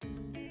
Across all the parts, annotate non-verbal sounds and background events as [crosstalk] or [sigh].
Thank you.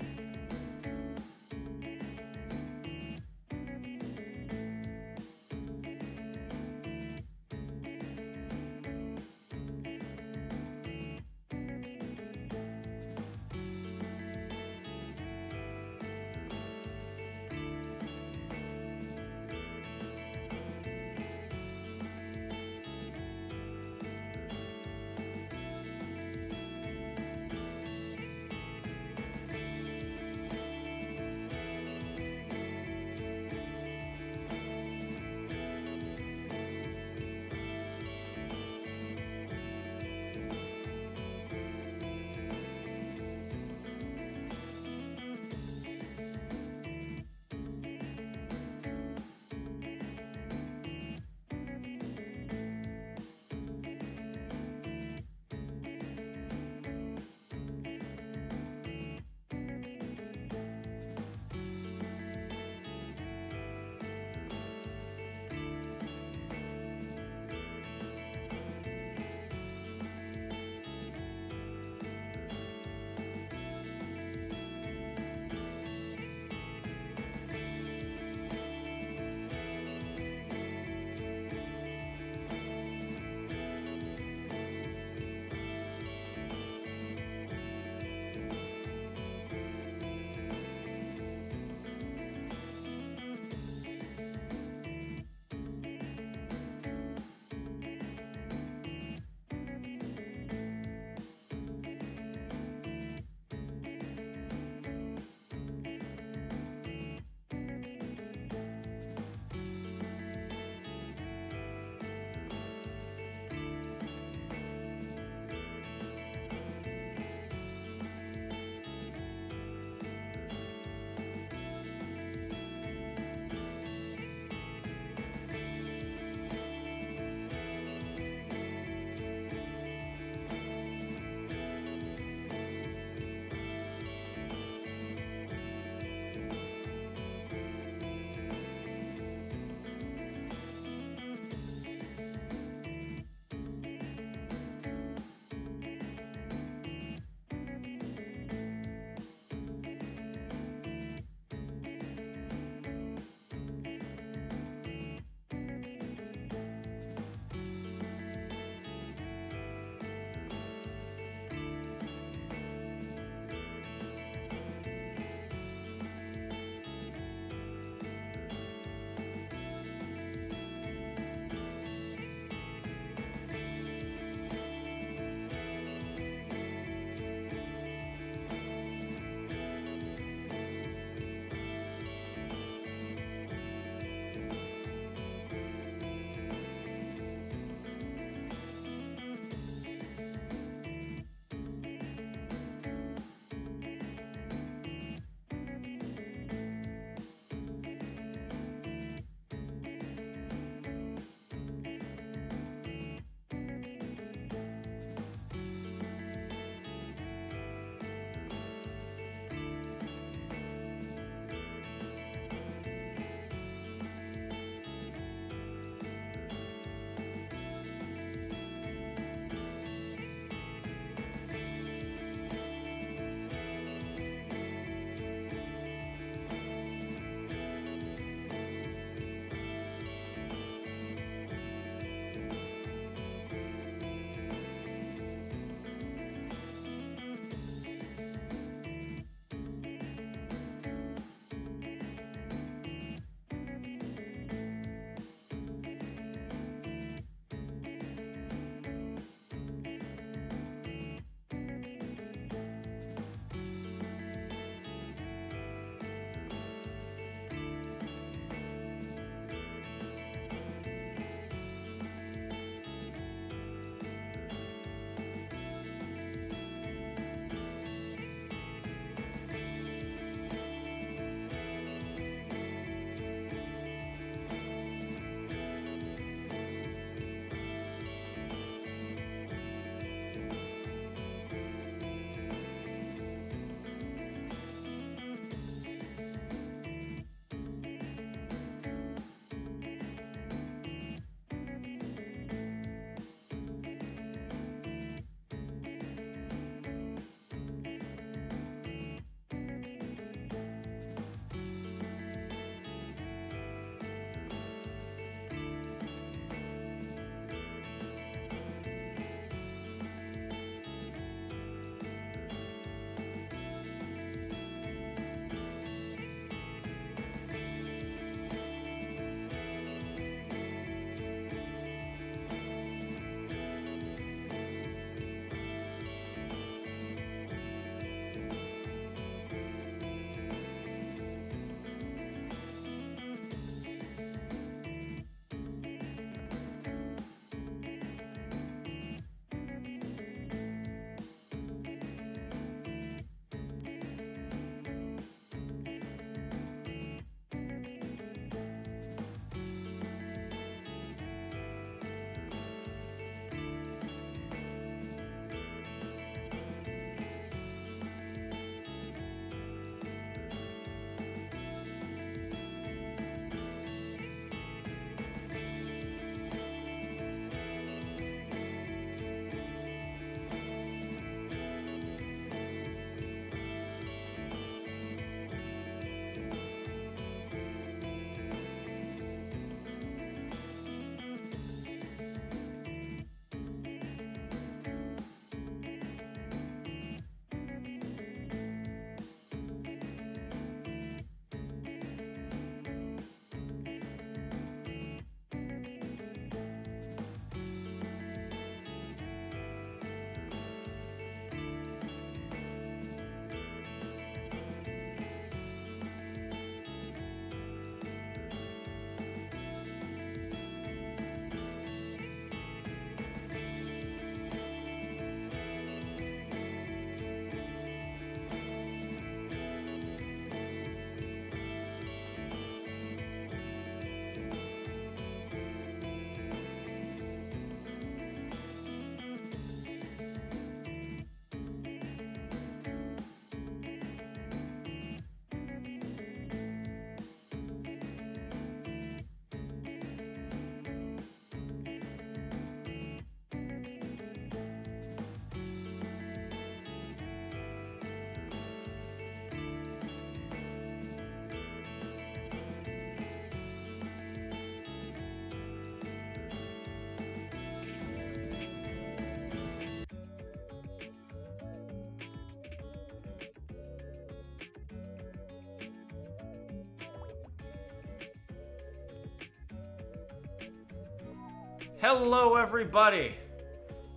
Hello, everybody.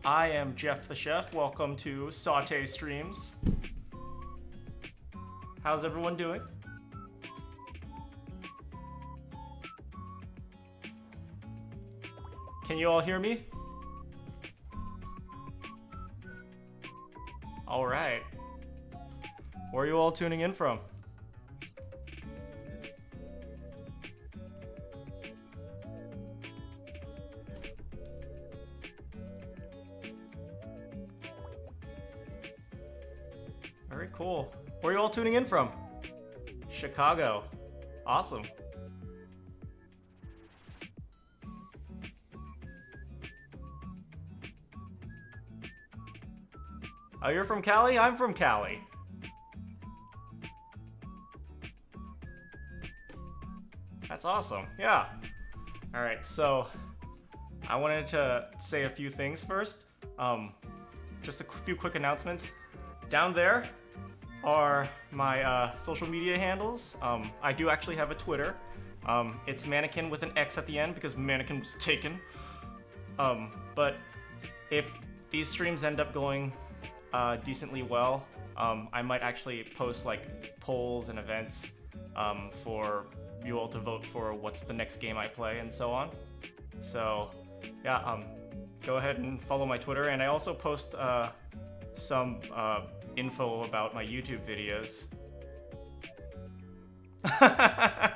I am Jeff the Chef. Welcome to Saute Streams. How's everyone doing? Can you all hear me? All right. Where are you all tuning in from? All tuning in from? Chicago. Awesome. Oh, you're from Cali? I'm from Cali. That's awesome. Yeah. All right, so I wanted to say a few things first. Um, just a few quick announcements. Down there are my uh, social media handles. Um, I do actually have a Twitter. Um, it's mannequin with an X at the end because mannequin was taken. Um, but if these streams end up going uh, decently well, um, I might actually post like polls and events um, for you all to vote for what's the next game I play and so on. So, yeah, um, go ahead and follow my Twitter, and I also post uh, some uh, info about my YouTube videos. [laughs]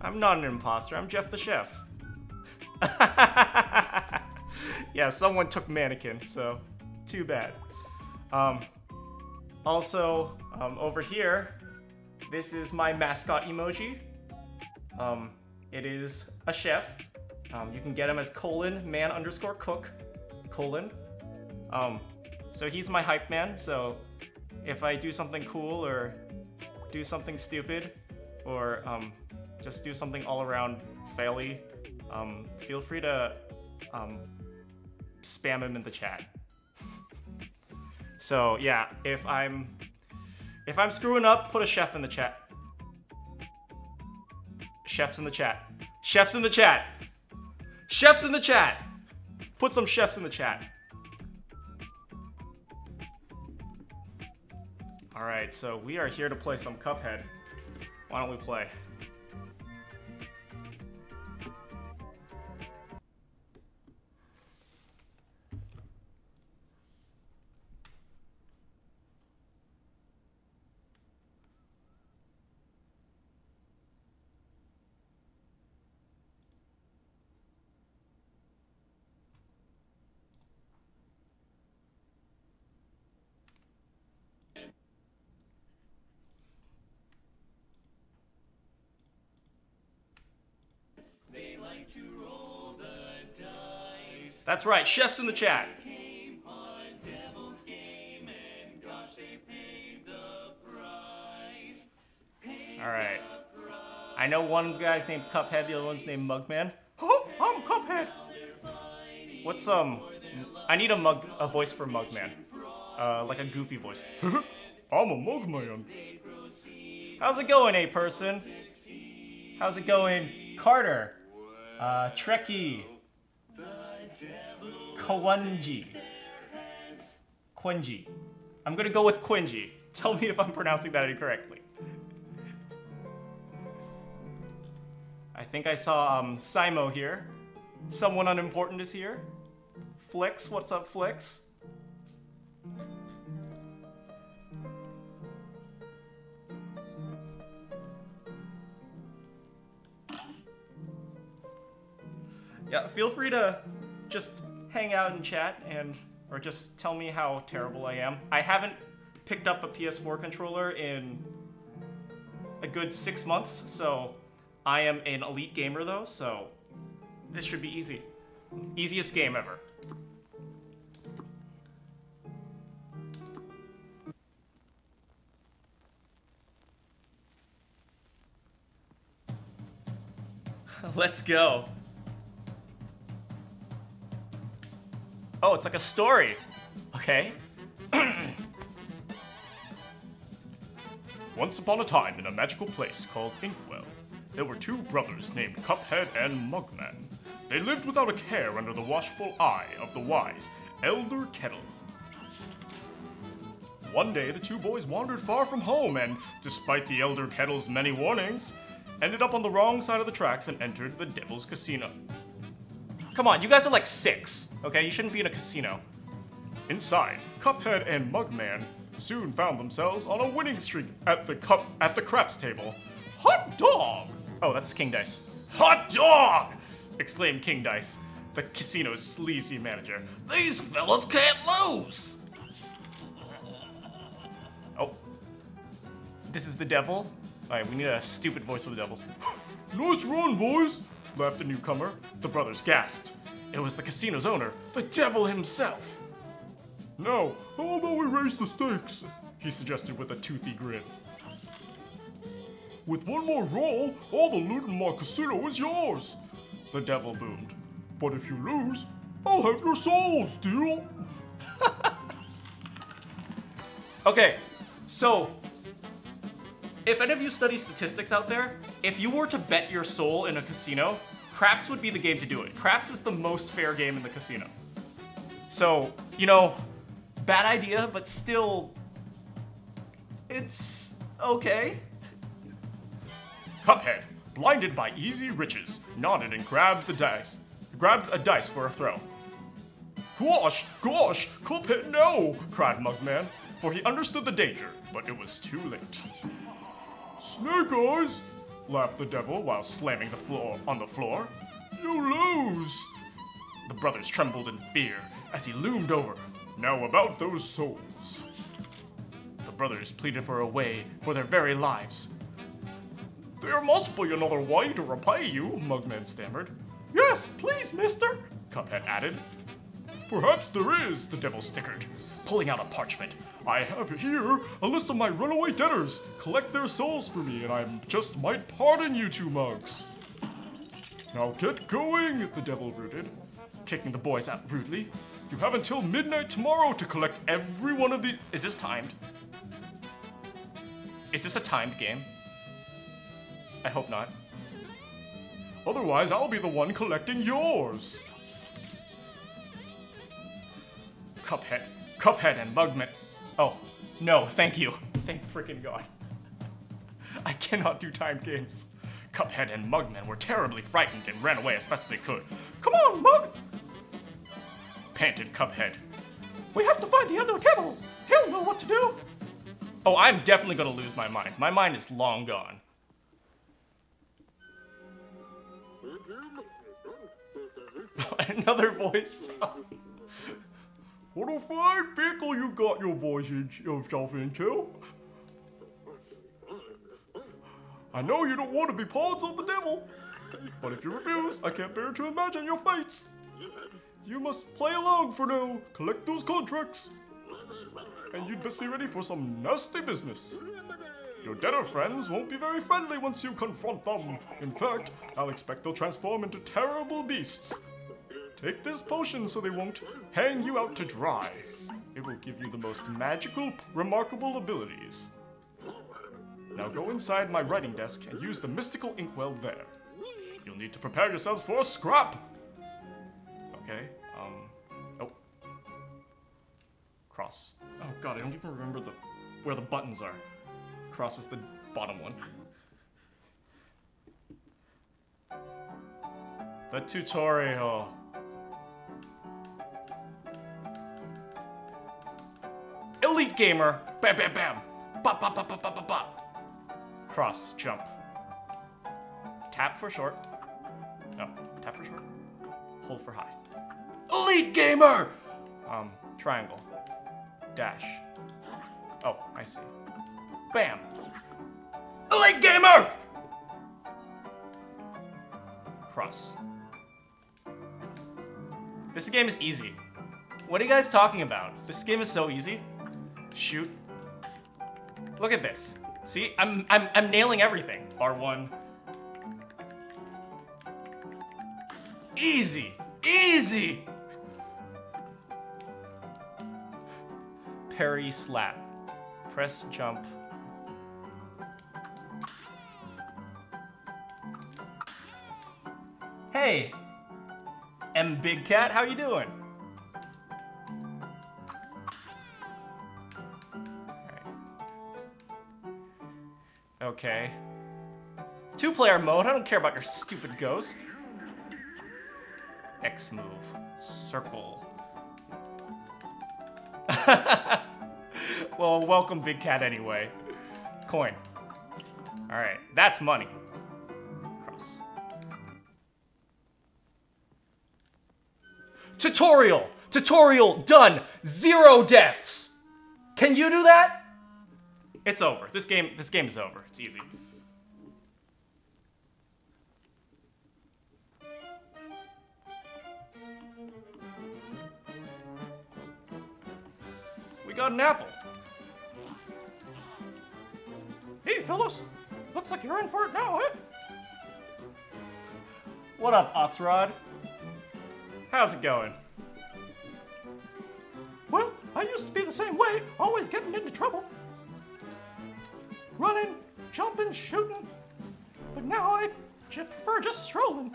I'm not an imposter. I'm Jeff the Chef. [laughs] yeah, someone took mannequin, so too bad. Um, also, um, over here, this is my mascot emoji. Um, it is a chef. Um, you can get him as colon man underscore cook colon. Um, so he's my hype man. So if I do something cool or do something stupid or um, just do something all around faily, um, feel free to um, spam him in the chat. So yeah, if I'm if I'm screwing up, put a chef in the chat. Chefs in the chat. Chefs in the chat. Chefs in the chat. Put some chefs in the chat. All right, so we are here to play some Cuphead. Why don't we play? That's right, chefs in the chat. All right. I know one guy's named Cuphead, the other one's named Mugman. Oh, I'm Cuphead. What's um? I need a mug, a voice for Mugman, uh, like a goofy voice. [laughs] I'm a Mugman. How's it going, a person? How's it going, Carter? Uh, Trekkie. Kawanji. Quinji. I'm gonna go with Quinji. Tell me if I'm pronouncing that incorrectly. I think I saw um, Simo here. Someone unimportant is here. Flix, what's up, Flix? Yeah, feel free to just hang out and chat and or just tell me how terrible I am. I haven't picked up a PS4 controller in a good six months, so I am an elite gamer though, so this should be easy. Easiest game ever. [laughs] Let's go. Oh, it's like a story. Okay. [clears throat] Once upon a time in a magical place called Inkwell, there were two brothers named Cuphead and Mugman. They lived without a care under the watchful eye of the wise Elder Kettle. One day, the two boys wandered far from home and, despite the Elder Kettle's many warnings, ended up on the wrong side of the tracks and entered the Devil's Casino. Come on, you guys are like six, okay? You shouldn't be in a casino. Inside, Cuphead and Mugman soon found themselves on a winning streak at the cup at the craps table. Hot dog! Oh, that's King Dice. Hot dog! exclaimed King Dice, the casino's sleazy manager. These fellas can't lose! Oh. This is the devil? Alright, we need a stupid voice for the devil. [gasps] nice run, boys! laughed the newcomer. The brothers gasped. It was the casino's owner, the devil himself. Now, how about we raise the stakes? He suggested with a toothy grin. With one more roll, all the loot in my casino is yours. The devil boomed. But if you lose, I'll have your souls, deal? [laughs] okay, so if any of you study statistics out there, if you were to bet your soul in a casino, craps would be the game to do it. Craps is the most fair game in the casino. So, you know, bad idea, but still, it's okay. Cuphead, blinded by easy riches, nodded and grabbed the dice. Grabbed a dice for a throw. Gosh, gosh, Cuphead, no! cried Mugman, for he understood the danger, but it was too late. Snake Eyes, laughed the devil while slamming the floor on the floor. You lose! The brothers trembled in fear as he loomed over. Now about those souls. The brothers pleaded for a way for their very lives, there must be another way to repay you, Mugman stammered. Yes, please, mister, Cuphead added. Perhaps there is, the devil snickered, pulling out a parchment. I have here a list of my runaway debtors. Collect their souls for me, and I just might pardon you two mugs. Now get going, the devil rooted, kicking the boys out rudely. You have until midnight tomorrow to collect every one of the. Is this timed? Is this a timed game? I hope not. Otherwise, I'll be the one collecting yours. Cuphead. Cuphead and Mugman. Oh, no, thank you. Thank freaking God. I cannot do timed games. Cuphead and Mugman were terribly frightened and ran away as fast as they could. Come on, Mug! Panted Cuphead. We have to find the Elder Kettle. He'll know what to do. Oh, I'm definitely gonna lose my mind. My mind is long gone. [laughs] Another voice. [laughs] what a fine pickle you got your voice in, yourself into. I know you don't want to be pawns of the devil, but if you refuse, I can't bear to imagine your fates. You must play along for now, collect those contracts, and you'd best be ready for some nasty business. Your debtor friends won't be very friendly once you confront them. In fact, I'll expect they'll transform into terrible beasts. Take this potion so they won't hang you out to dry. It will give you the most magical, remarkable abilities. Now go inside my writing desk and use the mystical inkwell there. You'll need to prepare yourselves for a scrap! Okay, um, oh. Cross. Oh god, I don't even remember the where the buttons are. Cross is the bottom one. The tutorial. Elite gamer. Bam, bam, bam. Bop, bop, bop, bop, bop, bop, bop. Cross, jump. Tap for short. No, tap for short. Hold for high. Elite gamer! Um, triangle. Dash. Oh, I see. Bam. Elite gamer! Cross. This game is easy. What are you guys talking about? This game is so easy. Shoot. Look at this. See, I'm, I'm, I'm nailing everything. R1. Easy, easy. Parry slap. Press jump. Hey, M Big Cat, how you doing? Okay. Two player mode, I don't care about your stupid ghost. X move. Circle. [laughs] well, welcome Big Cat anyway. Coin. Alright, that's money. Cross. Tutorial! Tutorial done! Zero deaths! Can you do that? It's over. This game this game is over. It's easy. We got an apple. Hey, Phyllis. Looks like you're in for it now, eh? What up, Oxrod? How's it going? Well, I used to be the same way, always getting into trouble. Running, jumping, shooting. But now I prefer just strolling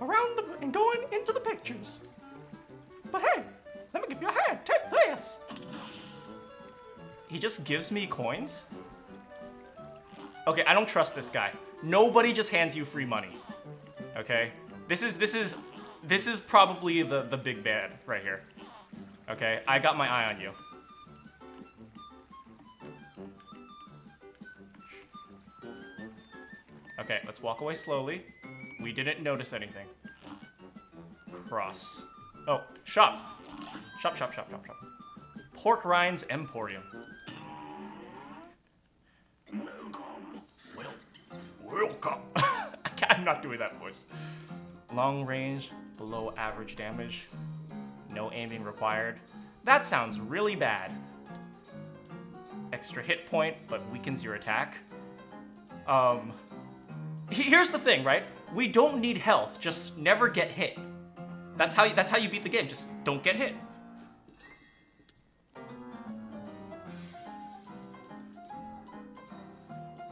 around the, and going into the pictures. But hey, let me give you a hand. Take this. He just gives me coins? Okay, I don't trust this guy. Nobody just hands you free money. Okay? This is this is this is probably the the big bad right here. Okay? I got my eye on you. Okay, let's walk away slowly. We didn't notice anything. Cross. Oh, shop. Shop, shop, shop, shop, shop. Porkrind's Emporium. Well, welcome. [laughs] I'm not doing that voice. Long range, below average damage, no aiming required. That sounds really bad. Extra hit point, but weakens your attack. Um, here's the thing, right? We don't need health. Just never get hit. That's how you, that's how you beat the game. Just don't get hit.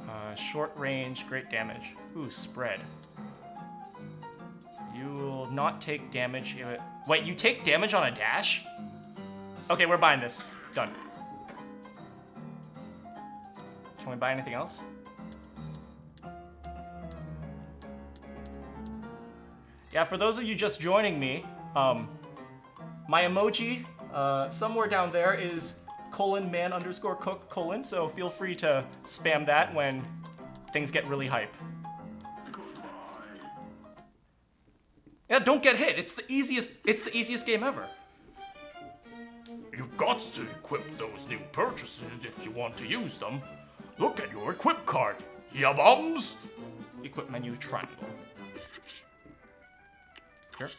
Uh, short range, great damage. Ooh, spread. You will not take damage. it- Wait, you take damage on a dash? Okay, we're buying this. Done. Can we buy anything else? Yeah, for those of you just joining me, um, my emoji uh, somewhere down there is colon man underscore cook colon, so feel free to spam that when things get really hype. Yeah, don't get hit. It's the easiest. It's the easiest game ever. You got to equip those new purchases if you want to use them. Look at your equip card. Ya bombs. Equip menu triangle. Here.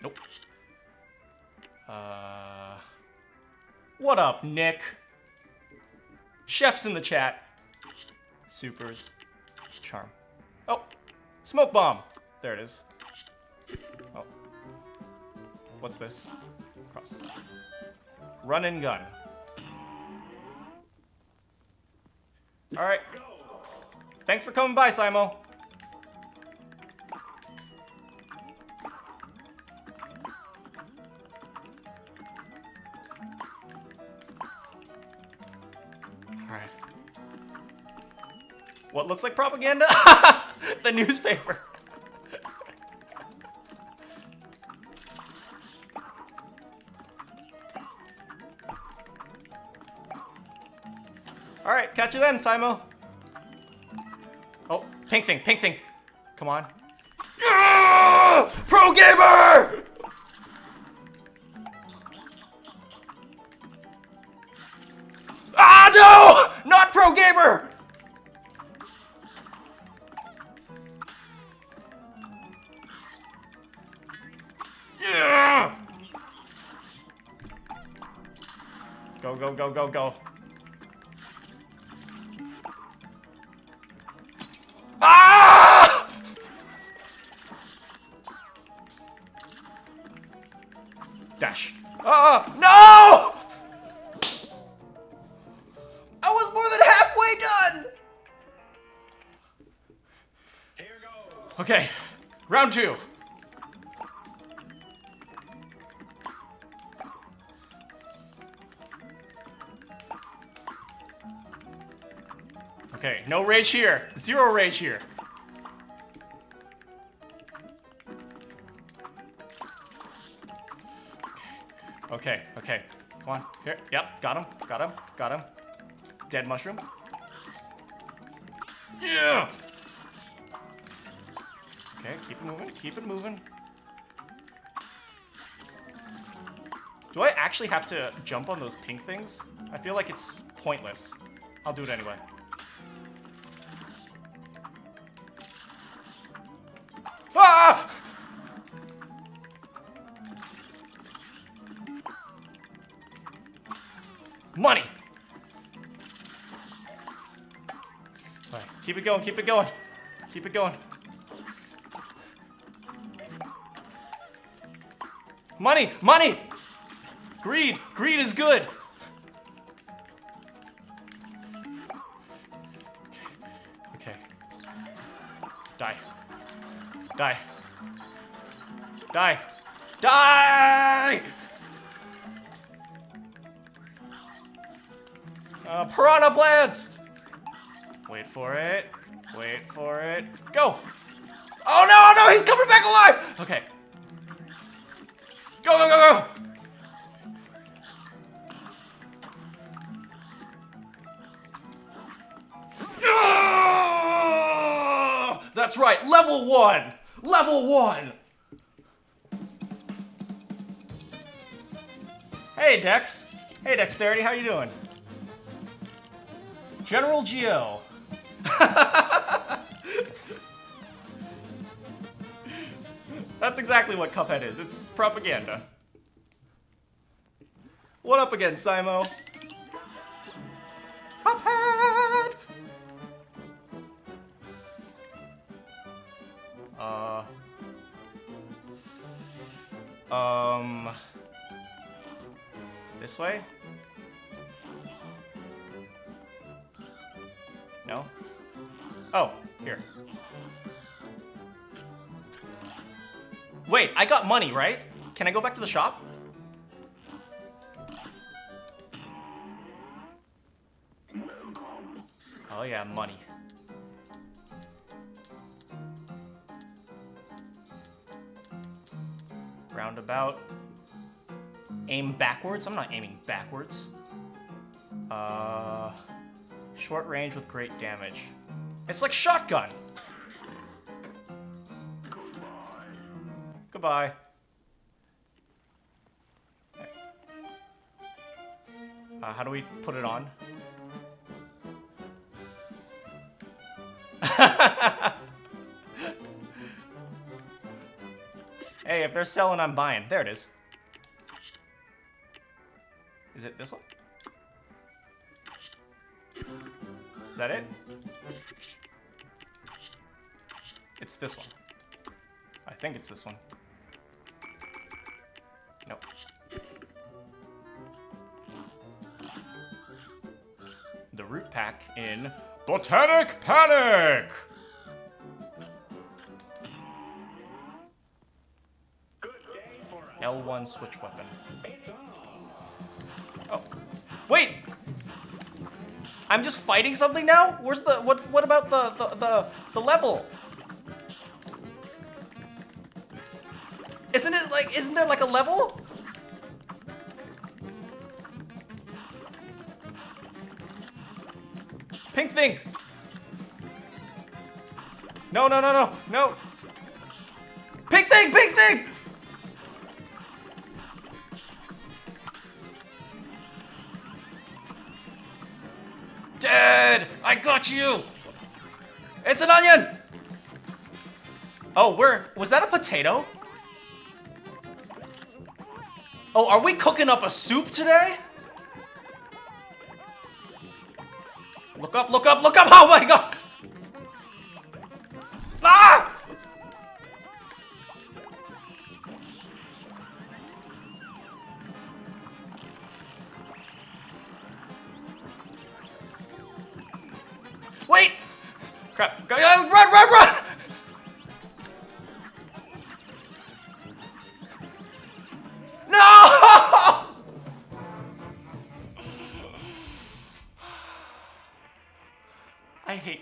Nope. Uh. What up, Nick? Chef's in the chat. Supers. Charm. Oh, smoke bomb. There it is. Oh. What's this? Cross. Run and gun. All right. Thanks for coming by, Simo. What looks like propaganda? [laughs] the newspaper. Alright, catch you then, Simo. Oh, pink thing, pink thing. Come on. Ah! Pro gamer! Go, go, go. Ah! Dash. Ah! No! I was more than halfway done! Okay, Round two. Rage here. Zero rage here. Okay, okay. Come on. Here. Yep, got him. Got him. Got him. Dead mushroom. Yeah! Okay, keep it moving. Keep it moving. Do I actually have to jump on those pink things? I feel like it's pointless. I'll do it anyway. It going, keep it going. Keep it going. Money! Money! Greed! Greed is good! Dexterity, how you doing? General Geo. [laughs] That's exactly what Cuphead is. It's propaganda. What up again, Simo? Money, right? Can I go back to the shop? Oh yeah, money. Roundabout. Aim backwards? I'm not aiming backwards. Uh, short range with great damage. It's like shotgun. Goodbye. Uh, how do we put it on? [laughs] hey, if they're selling, I'm buying. There it is. Is it this one? Is that it? It's this one. I think it's this one. Pack in Botanic Panic! L1 switch weapon. Oh. Wait! I'm just fighting something now? Where's the what what about the the the, the level? Isn't it like isn't there like a level? Thing. No, no, no, no, no. Pink thing, pink thing! Dead! I got you! It's an onion! Oh, where was that a potato? Oh, are we cooking up a soup today? Up, look up, look up! [laughs] Oh my god!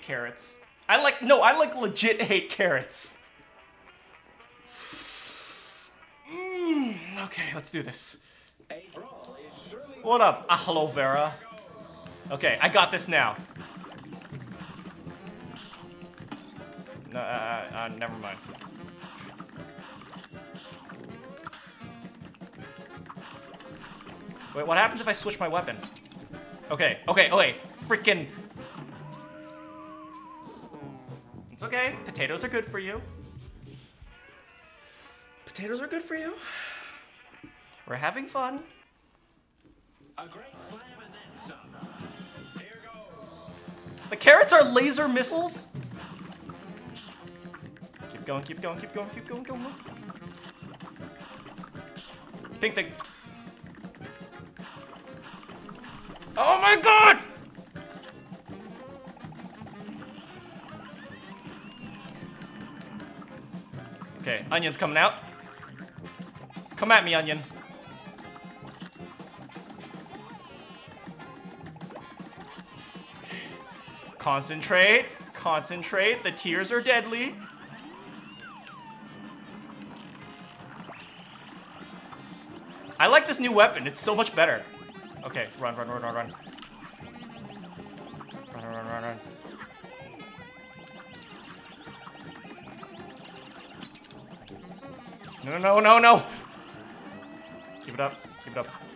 Carrots. I like no, I like legit hate carrots. Mm, okay, let's do this. What up, aloe vera? Okay, I got this now. No, uh, uh, uh, never mind. Wait, what happens if I switch my weapon? Okay, okay, okay, freaking... potatoes are good for you. Potatoes are good for you. We're having fun. The carrots are laser missiles? Keep going, keep going, keep going, keep going, keep going. Pink thing. Oh my god! Onion's coming out. Come at me, onion. Concentrate, concentrate. The tears are deadly. I like this new weapon. It's so much better. Okay, run, run, run, run, run. No, no, no, no! Keep it up, keep it up.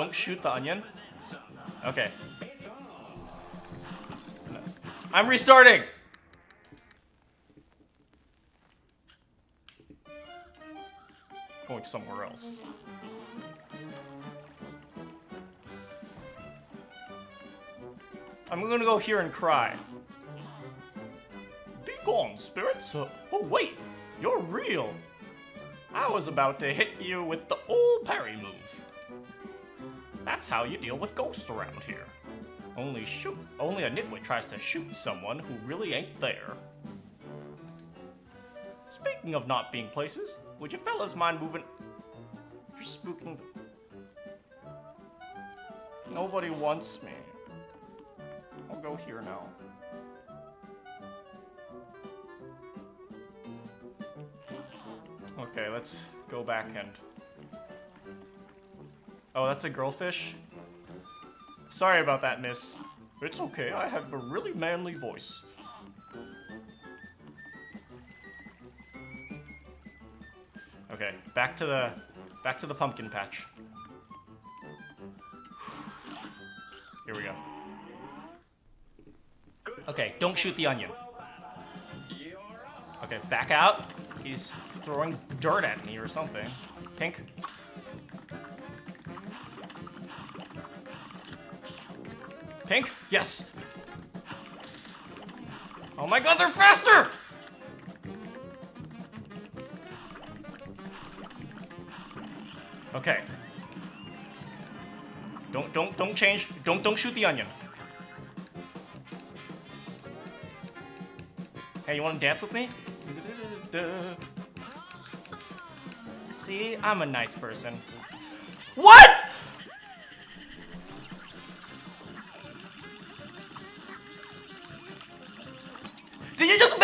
Don't shoot the onion. Okay. I'm restarting! Going somewhere else. I'm gonna go here and cry. Be gone, spirits! Oh, wait! You're real! I was about to hit you with the old parry move. That's how you deal with ghosts around here. Only shoot, only a nitwit tries to shoot someone who really ain't there. Speaking of not being places, would you fellas mind moving? You're spooking the... Nobody wants me. I'll go here now. Okay, let's go back and... Oh, that's a girlfish? Sorry about that, miss. It's okay, I have a really manly voice. Okay, back to the back to the pumpkin patch. Here we go. Okay, don't shoot the onion. Okay, back out. He's throwing dirt at me or something. Pink. Pink? Yes! Oh my god, they're faster! Okay. Don't don't don't change. Don't don't shoot the onion. Hey, you want to dance with me? See, I'm a nice person. What?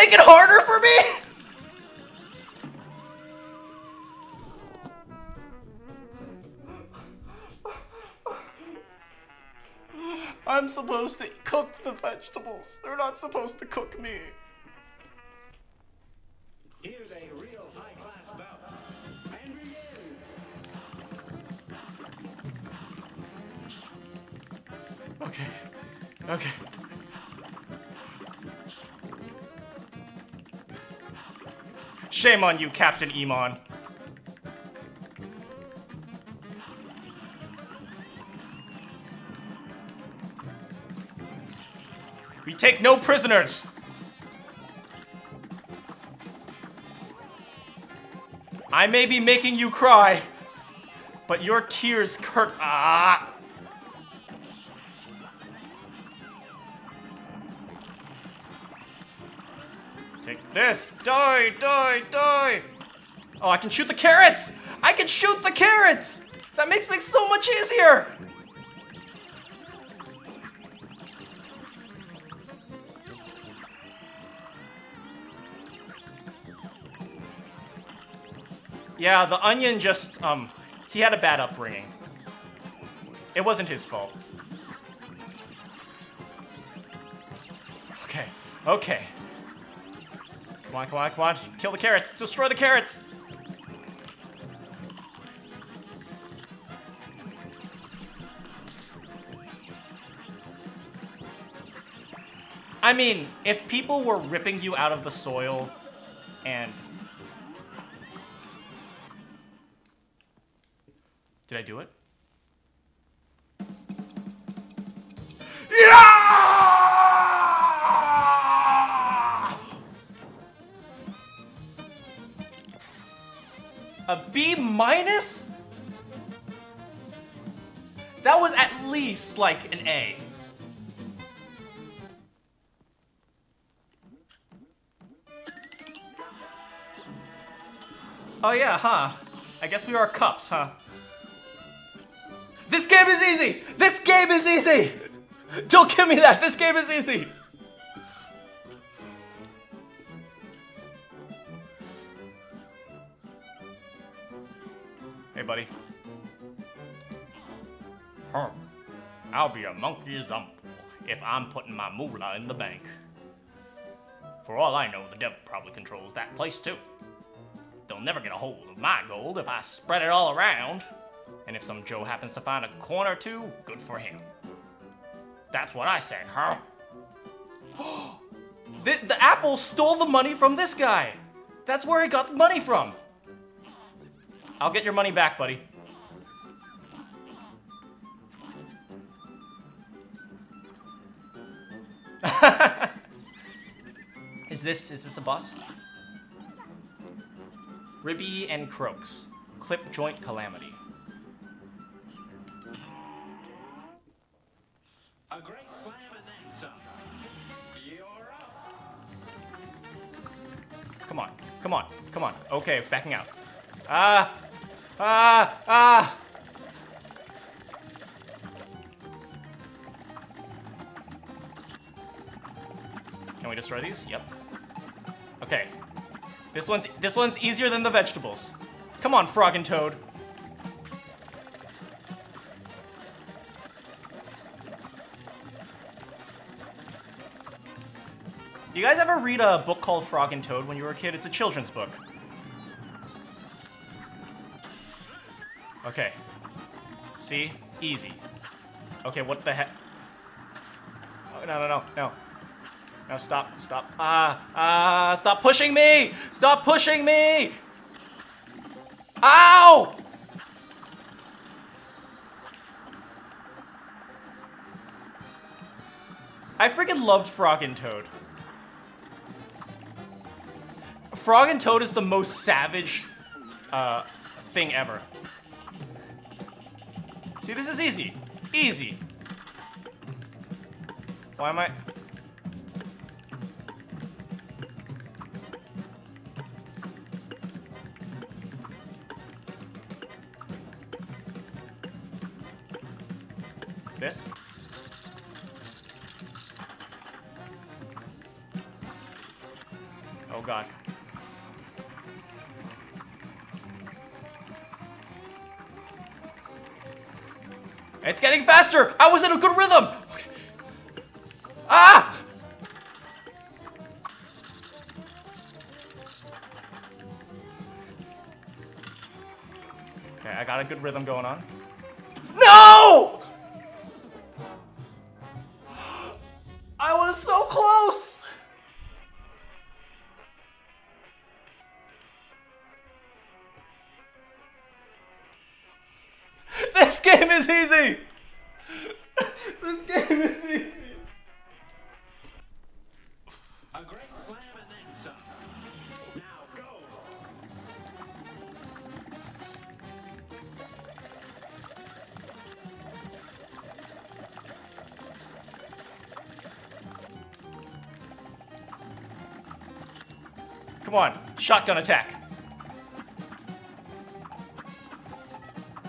Make it harder for me? I'm supposed to cook the vegetables. They're not supposed to cook me. Shame on you, Captain Emon. We take no prisoners. I may be making you cry, but your tears hurt. Ah! Take this! Die! Die! Die! Oh, I can shoot the carrots! I can shoot the carrots! That makes things so much easier! Yeah, the onion just, um, he had a bad upbringing. It wasn't his fault. Okay, okay. Come on, come on, come on. Kill the carrots. Destroy the carrots. I mean, if people were ripping you out of the soil and Did I do it? That was at least like an A. Oh yeah, huh? I guess we are cups, huh? This game is easy! This game is easy! Don't give me that! This game is easy! Monkey's uncle if I'm putting my moolah in the bank. For all I know, the devil probably controls that place too. They'll never get a hold of my gold if I spread it all around. And if some Joe happens to find a coin or two, good for him. That's what I say, huh? [gasps] the, the apple stole the money from this guy. That's where he got the money from. I'll get your money back, buddy. [laughs] is this is this a boss? Ribby and Croaks. Clip joint calamity. A great slam and then some. You're up. Come on, come on, come on. Okay, backing out. Ah! Ah! Ah! Can we destroy these? Yep. Okay. This one's this one's easier than the vegetables. Come on, Frog and Toad. Do You guys ever read a book called Frog and Toad when you were a kid? It's a children's book. Okay. See? Easy. Okay, what the heck? Oh, no, no, no, no. No, stop, stop. Ah, ah, stop pushing me! Stop pushing me! Ow! I freaking loved Frog and Toad. Frog and Toad is the most savage uh, thing ever. See, this is easy. Easy. Why am I... This? Oh god. It's getting faster! I was in a good rhythm! Okay. Ah! Okay, I got a good rhythm going on. On, shotgun attack.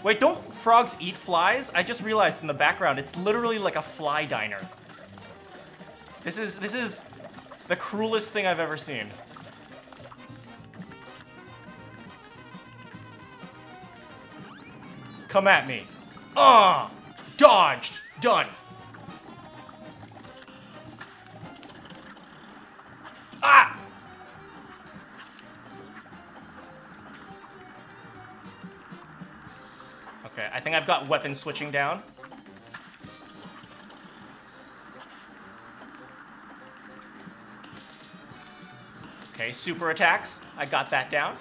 Wait, don't frogs eat flies? I just realized in the background, it's literally like a fly diner. This is, this is the cruelest thing I've ever seen. Come at me. Ah! Dodged! Done. Okay, I think I've got weapon switching down. Okay, super attacks. I got that down.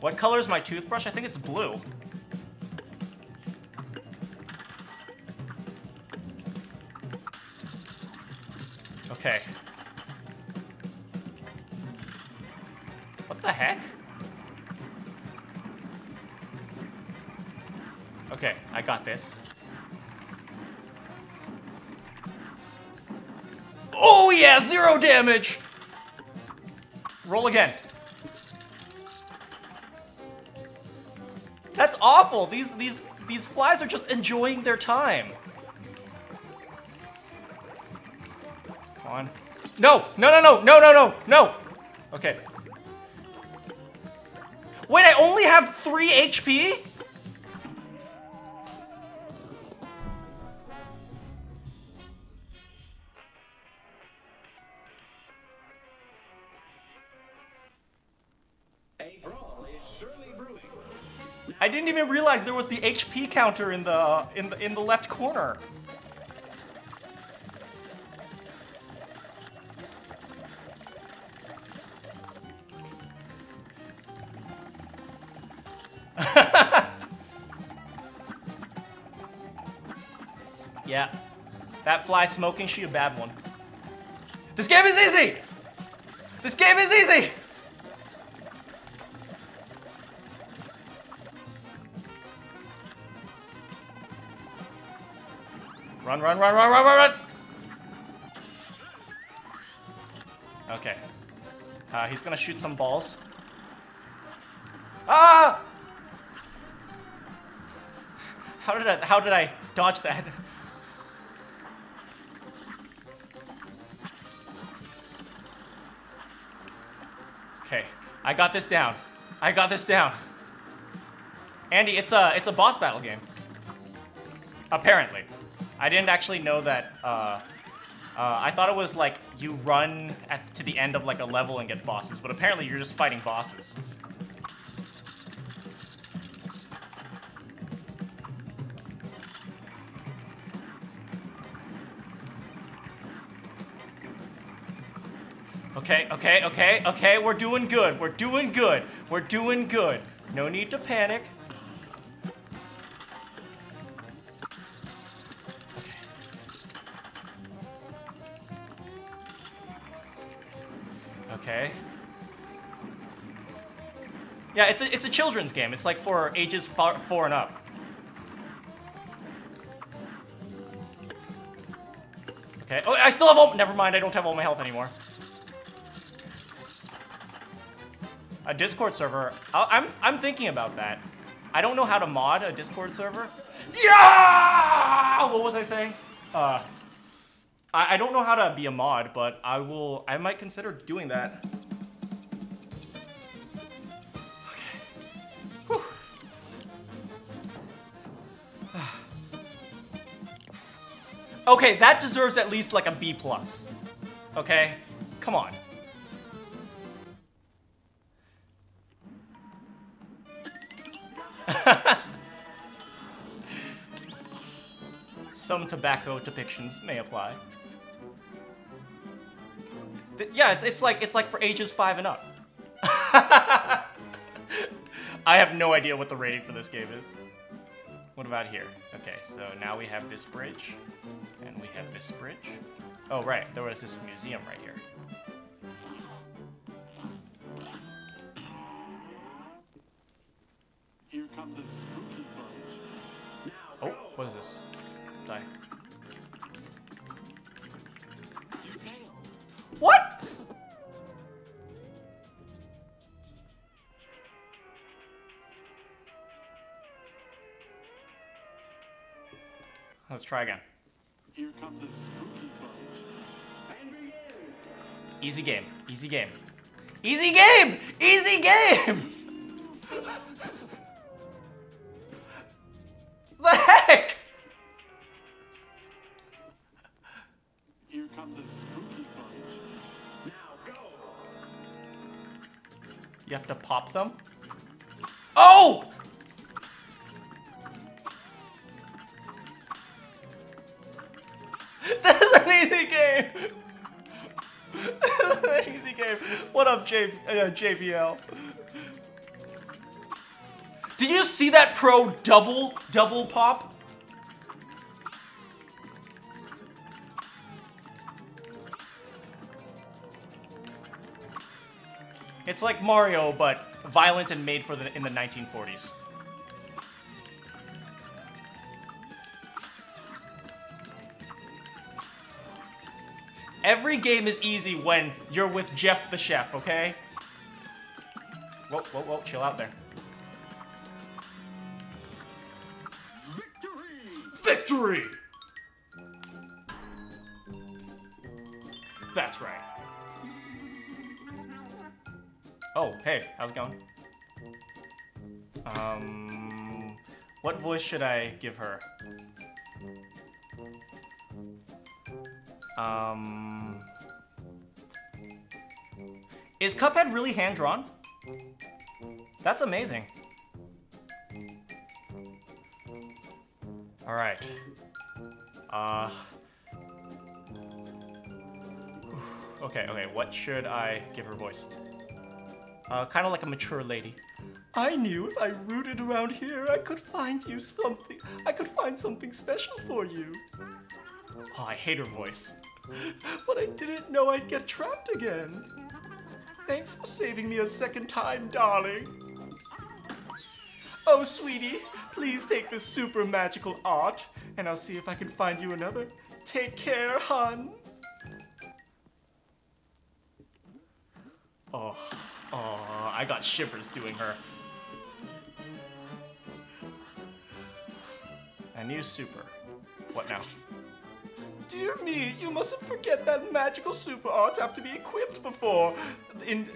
What color is my toothbrush? I think it's blue. Okay. This. Oh yeah, zero damage! Roll again. That's awful. These these these flies are just enjoying their time. Come on. No! No, no, no, no, no, no, no! Okay. Wait, I only have 3 HP? Didn't realize there was the HP counter in the in the in the left corner. [laughs] yeah. That fly smoking, she a bad one. This game is easy! This game is easy! Run, run, run, run, run, run, run! Okay. Uh, he's gonna shoot some balls. Ah! How did I, how did I dodge that? Okay, I got this down. I got this down. Andy, it's a, it's a boss battle game. Apparently. I didn't actually know that. Uh, uh, I thought it was like you run at, to the end of like a level and get bosses, but apparently you're just fighting bosses. Okay, okay, okay, okay, we're doing good. We're doing good. We're doing good. No need to panic. It's a, it's a children's game. It's like for ages far, four and up. Okay. Oh, I still have all. Never mind. I don't have all my health anymore. A Discord server. I- I'm I'm thinking about that. I don't know how to mod a Discord server. Yeah. What was I saying? Uh. I, I don't know how to be a mod, but I will. I might consider doing that. Okay, that deserves at least like a B plus. Okay, come on. [laughs] Some tobacco depictions may apply. Th- yeah, it's, it's like it's like for ages five and up. [laughs] I have no idea what the rating for this game is. What about here? Okay, so now we have this bridge, then we have this bridge. Oh, right, there was this museum right here. Here comes a spooky bunch. Oh, what is this? Die. What? Let's try again. Easy game. Easy game. Easy game! Easy game! [laughs] the heck? Here comes a spooky punch. Now go. You have to pop them? Uh, JBL? Did you see that pro double, double pop? It's like Mario, but violent and made for the in the 1940s. Every game is easy when you're with Jeff the chef, okay? Whoa, whoa, whoa, chill out there. Victory! Victory! That's right. Oh, hey, how's it going? Um, what voice should I give her? Um, is Cuphead really hand drawn? That's amazing. All right. Uh. Okay, okay. What should I give her voice? Uh, kind of like a mature lady. I knew if I rooted around here, I could find you something. I could find something special for you. Oh, I hate her voice. But I didn't know I'd get trapped again. Thanks for saving me a second time, darling. Oh, sweetie, please take this super magical art, and I'll see if I can find you another. Take care, hun. Oh, oh, I got shivers doing her. A new super. What now? Dear me, you mustn't forget that magical super arts have to be equipped before in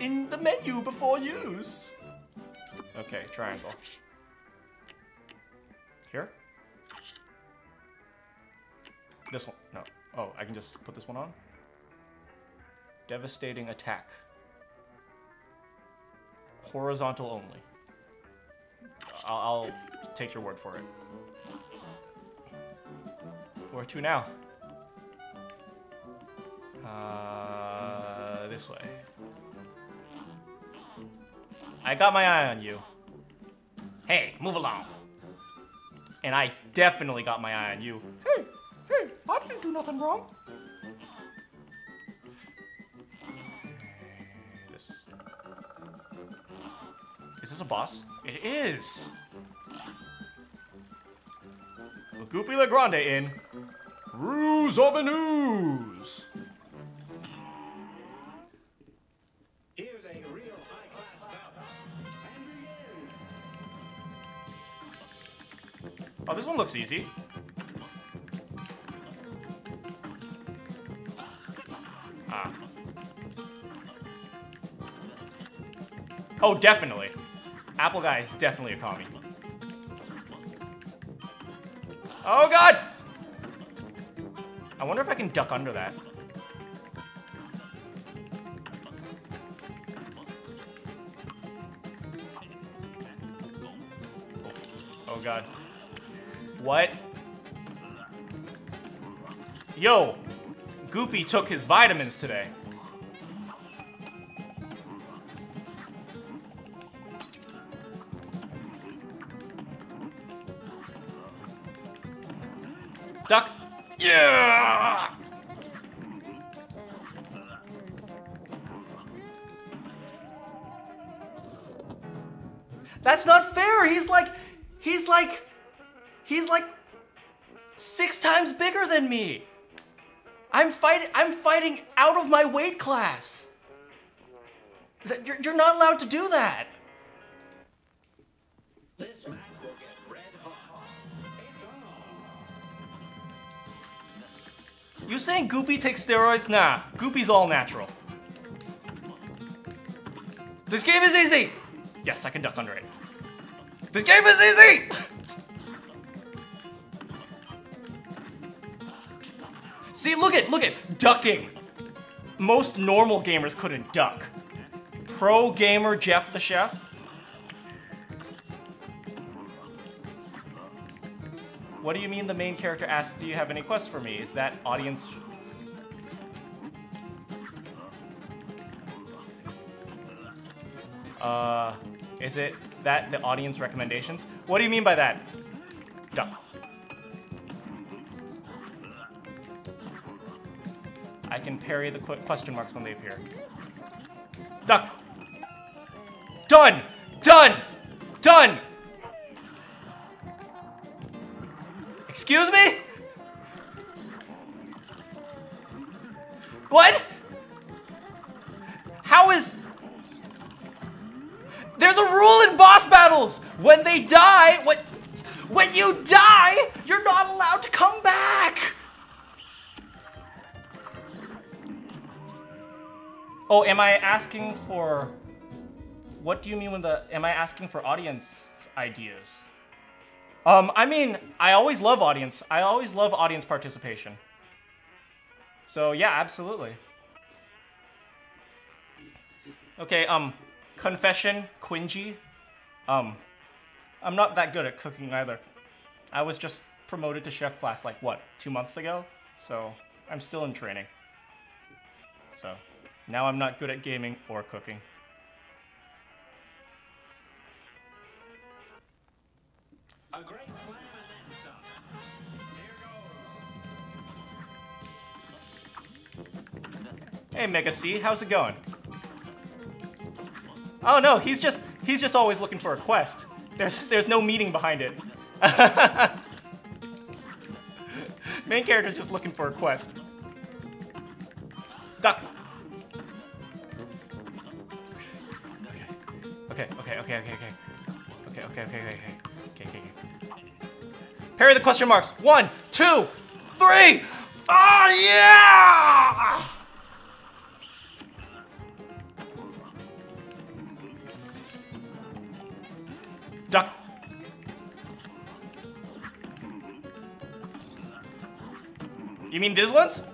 in the menu before use. Okay, triangle. Here? This one. No. Oh, I can just put this one on. Devastating attack. Horizontal only. I'll, I'll take your word for it. Where to now? Uh, this way. I got my eye on you. Hey, move along. And I definitely got my eye on you. Hey, hey, I didn't do nothing wrong. This. Is this a boss? It is. Goopy Le Grande in Ruse of an Ooze. Oh, this one looks easy. Ah. Oh, definitely. Apple Guy is definitely a commie. Oh, God! I wonder if I can duck under that. Oh, God. What? Yo, Goopy took his vitamins today. Goopy takes steroids? Nah, Goopy's all natural. This game is easy! Yes, I can duck under it. This game is easy! See, look at, look at, ducking. Most normal gamers couldn't duck. Pro gamer Jeff the Chef. What do you mean the main character asks, do you have any quests for me? Is that audience... Uh, is it that the audience recommendations? What do you mean by that? Duck. I can parry the qu- question marks when they appear. Duck. Done! Done! Done! Excuse me? What? When they die, when, when you die, you're not allowed to come back! Oh, am I asking for. What do you mean with the. Am I asking for audience ideas? Um, I mean, I always love audience. I always love audience participation. So yeah, absolutely. Okay, um, confession, Quingy. Um, I'm not that good at cooking either. I was just promoted to chef class like what, two months ago? So I'm still in training. So now I'm not good at gaming or cooking. A great slam and then some. Hey Mega C, how's it going? Oh no, he's just he's just always looking for a quest. There's there's no meaning behind it. [laughs] Main character's just looking for a quest. Duck. Okay, okay, okay, okay, okay, okay. Okay, okay, okay, okay, okay. Okay, okay. Parry the question marks. One, two, three! Oh yeah! You mean these ones?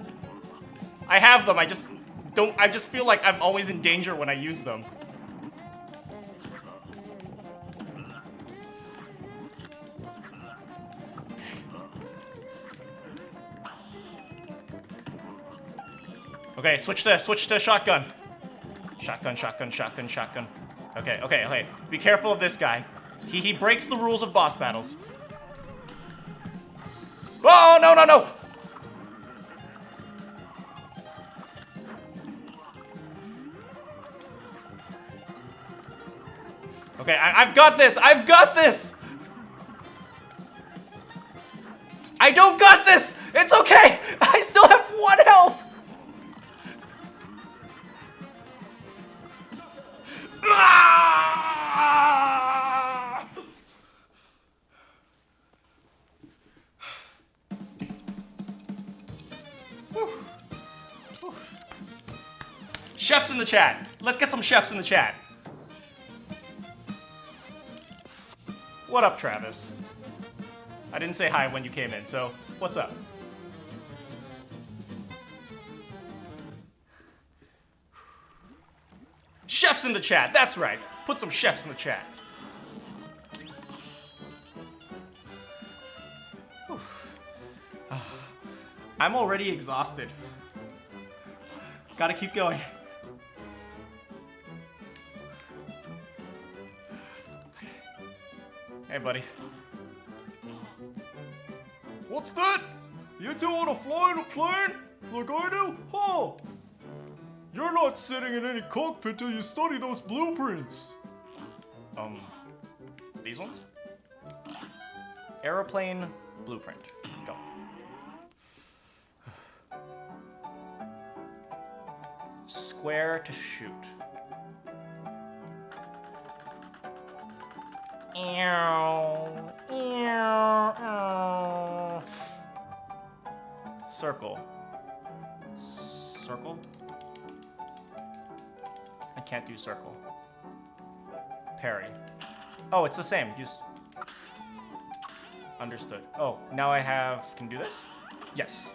I have them. I just don't. I just feel like I'm always in danger when I use them. Okay, switch to switch to shotgun. Shotgun, shotgun, shotgun, shotgun. Okay, okay, okay. Be careful of this guy. He he breaks the rules of boss battles. Oh no no no! Okay, I, I've got this. I've got this. I don't got this. It's okay. [laughs] I still have one health. Ah! Chefs in the chat. Let's get some chefs in the chat. What up, Travis? I didn't say hi when you came in, so what's up? Chefs in the chat, that's right. Put some chefs in the chat. Ah, I'm already exhausted. Gotta keep going. Hey, buddy. What's that? You two wanna fly in a plane? Like I do? Huh? You're not sitting in any cockpit till you study those blueprints. Um, these ones? Aeroplane blueprint. Go. Square to shoot. Ew. Ew. Circle. Circle? I can't do circle. Parry. Oh, it's the same. Use. Understood. Oh, now I have. Can do this? Yes.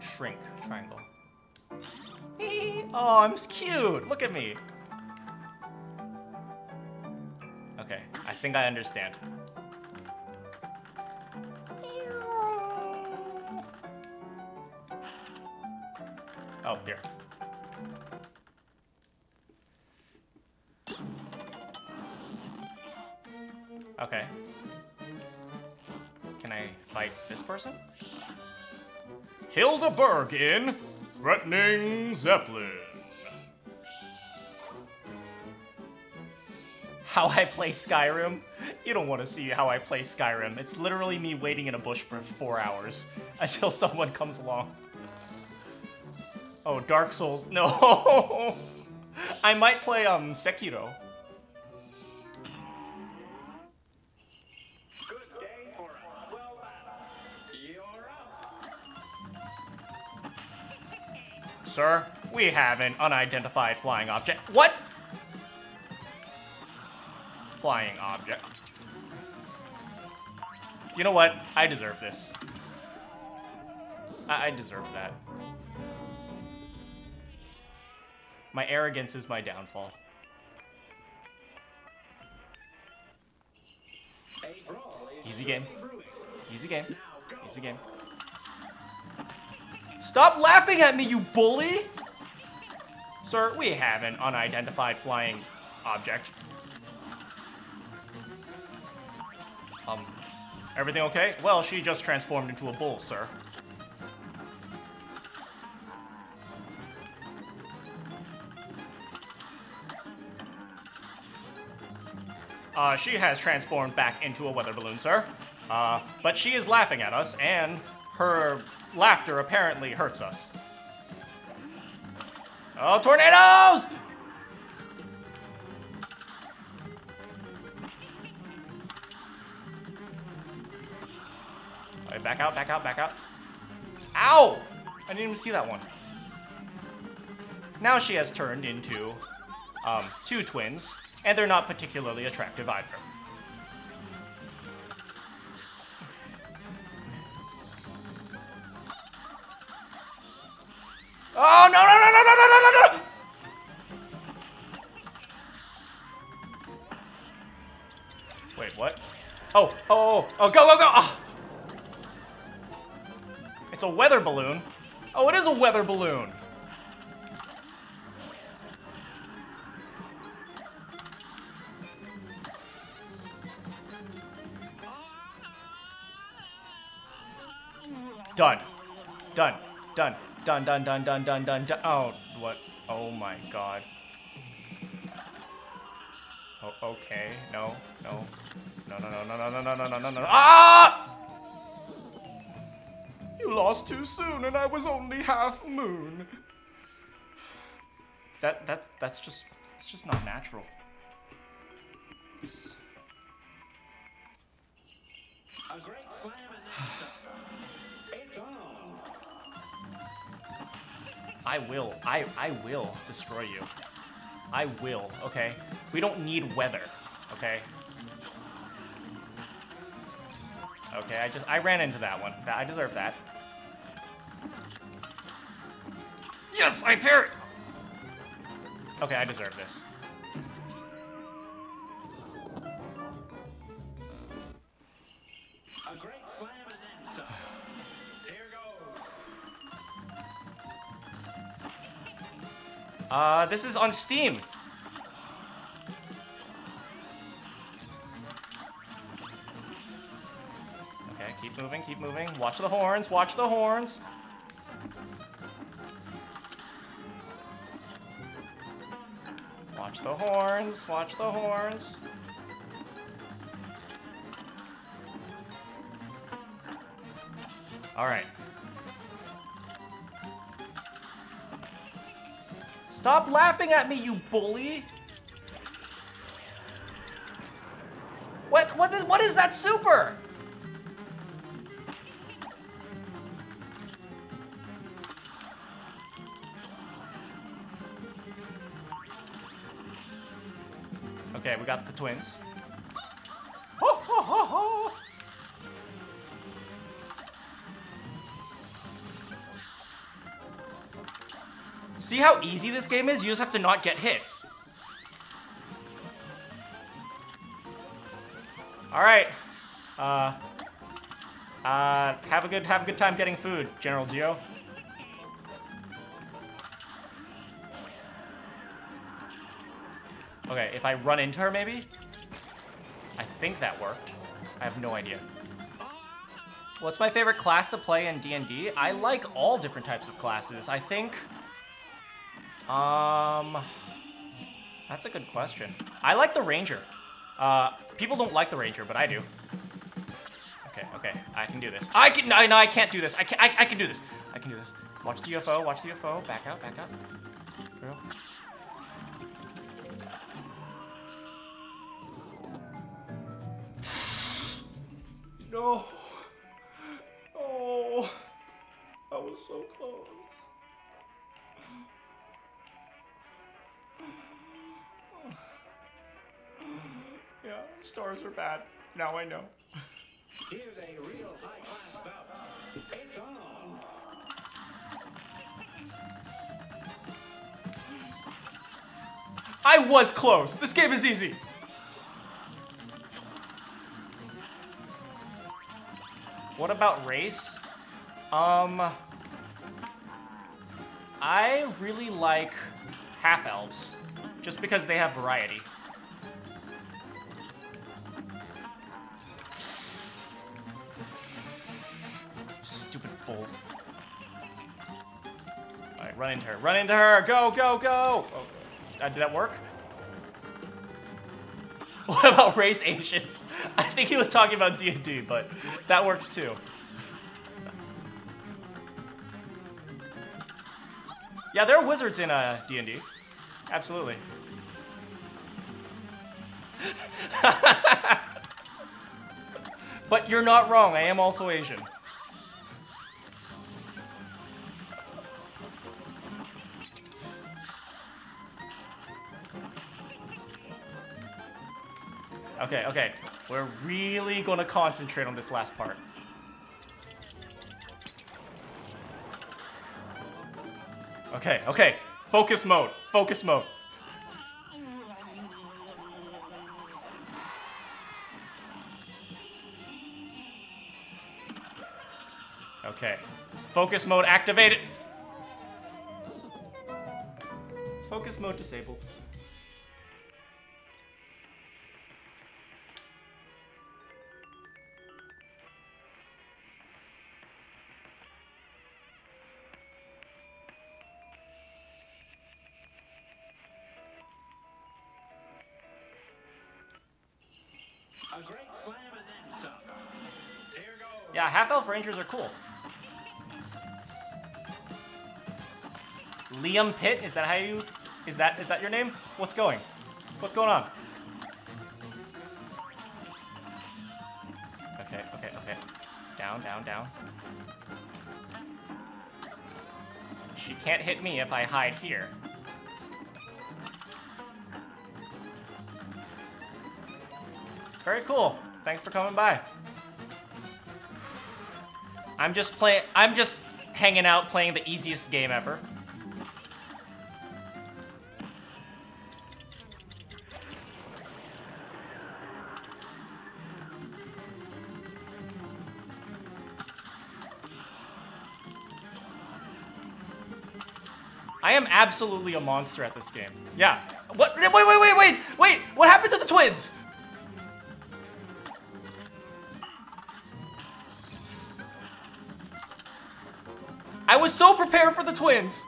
Shrink. Triangle. Oh, I'm cute. Look at me. Think I understand. Oh, here. Okay. Can I fight this person? Hilda in Threatening Zeppelin. How I play Skyrim? You don't want to see how I play Skyrim. It's literally me waiting in a bush for four hours [laughs] until someone comes along. Oh, Dark Souls. [laughs] No! I might play um Sekiro. Sir, we have an unidentified flying object. What? Flying object. You know what? I deserve this. I, I deserve that. My arrogance is my downfall. Easy game. Easy game. Easy game. Stop laughing at me, you bully! Sir, we have an unidentified flying object. Um, everything okay? Well, she just transformed into a bull, sir. Uh, she has transformed back into a weather balloon, sir. Uh, but she is laughing at us, and her laughter apparently hurts us. Oh, tornadoes! Back out, back out, back out. Ow! I didn't even see that one. Now she has turned into um, two twins, and they're not particularly attractive either. Oh no no no no no no no no! Wait, what? Oh, oh, oh, oh, go, go, go! Ah. A weather balloon. Oh, it is a weather balloon. Done. Done. Done. Done. Done. Done. Done. Done. Done. Done. Oh, what? Oh my god. Oh, okay. No. No. No. No. No. No. No. No. No. No. No. No. Ah! You lost too soon, and I was only half moon. That that that's just it's just not natural. It's-. I will. I I will destroy you. I will. Okay. We don't need weather. Okay. Okay. I just I ran into that one. I deserve that. Yes, I parry. Okay, I deserve this. A great slam and then some. [sighs] Here goes. Uh, this is on Steam. Moving. Watch the horns, watch the horns. Watch the horns, watch the horns. All right. Stop laughing at me, you bully! What what is what is that super? We got the twins. Ho, ho, ho. See how easy this game is? You just have to not get hit. All right. Uh, uh, have a good have a good time getting food, General Geo. If I run into her, maybe. I think that worked. I have no idea. What's my favorite class to play in D&D? I like all different types of classes. I think... Um... That's a good question. I like the Ranger. Uh, people don't like the Ranger, but I do. Okay, okay, I can do this. I can, no, no, I can't do this. I can, I, I can do this. I can do this. Watch the UFO, watch the UFO. Back out, back out. Now I know. Here's a real high-class bout. It's on. I was close. This game is easy. What about race? Um, I really like half elves, just because they have variety. Into her. Run into her! Go, go, go! Oh, uh, did that work? [laughs] What about race Asian? [laughs] I think he was talking about D&D, but that works too. Yeah, there are wizards in uh, D&D. Absolutely. [laughs] but you're not wrong. I am also Asian. Okay, okay. We're really gonna concentrate on this last part. Okay, okay. Focus mode. Focus mode. Okay. Focus mode activated. Focus mode disabled. Rangers are cool. Liam Pitt, is that how you is that is that your name? What's going? What's going on? Okay, okay, okay. Down, down, down. She can't hit me if I hide here. Very cool. Thanks for coming by. I'm just playing. I'm just hanging out playing the easiest game ever. I am absolutely a monster at this game. Yeah. What? Wait, wait, wait, wait, wait! What happened to the twins? Was so prepared for the twins.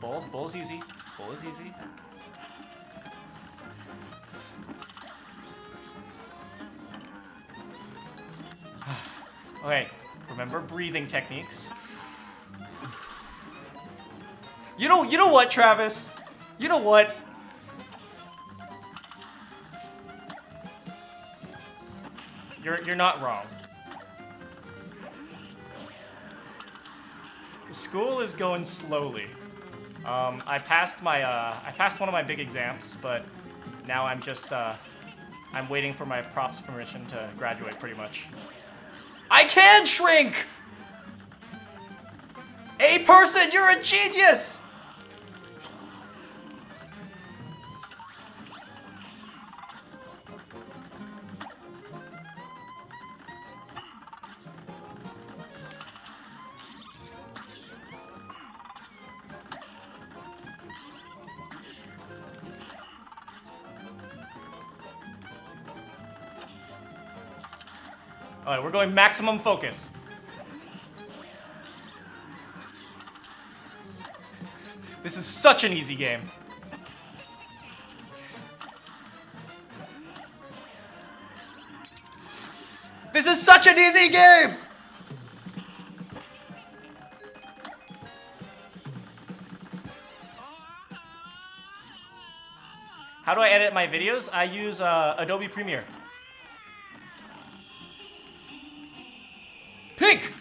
Bull. Bull's easy. Bull is easy. [sighs] Okay, remember breathing techniques. You know, you know what, Travis? You know what? You're you're not wrong. The school is going slowly. Um, I passed my uh, I passed one of my big exams, but now I'm just uh, I'm waiting for my prof's permission to graduate, pretty much. I can shrink. A person, you're a genius. Right, we're going maximum focus. This is such an easy game. This is such an easy game! How do I edit my videos? I use uh, Adobe Premiere. Pink!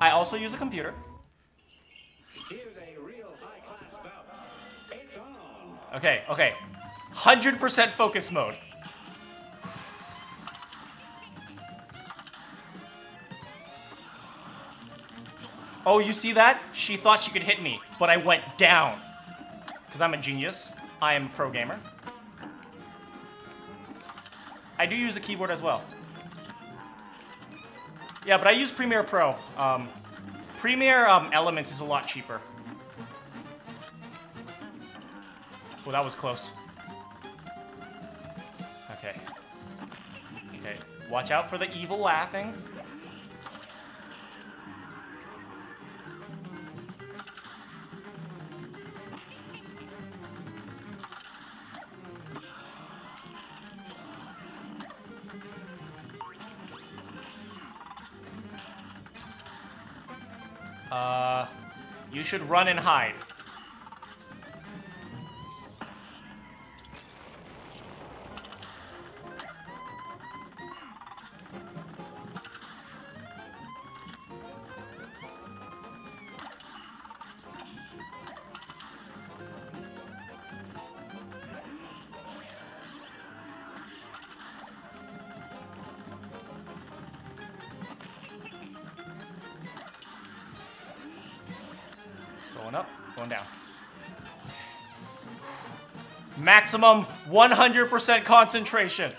I also use a computer. Here's a real high-class bout. It's on. Okay, okay. 100% focus mode. Oh, you see that? She thought she could hit me, but I went down. Because I'm a genius. I am a pro gamer. I do use a keyboard as well. Yeah, but I use Premiere Pro. Um, Premiere um, Elements is a lot cheaper. Well, that was close. Okay. Okay. Watch out for the evil laughing. Should run and hide. Maximum 100% concentration.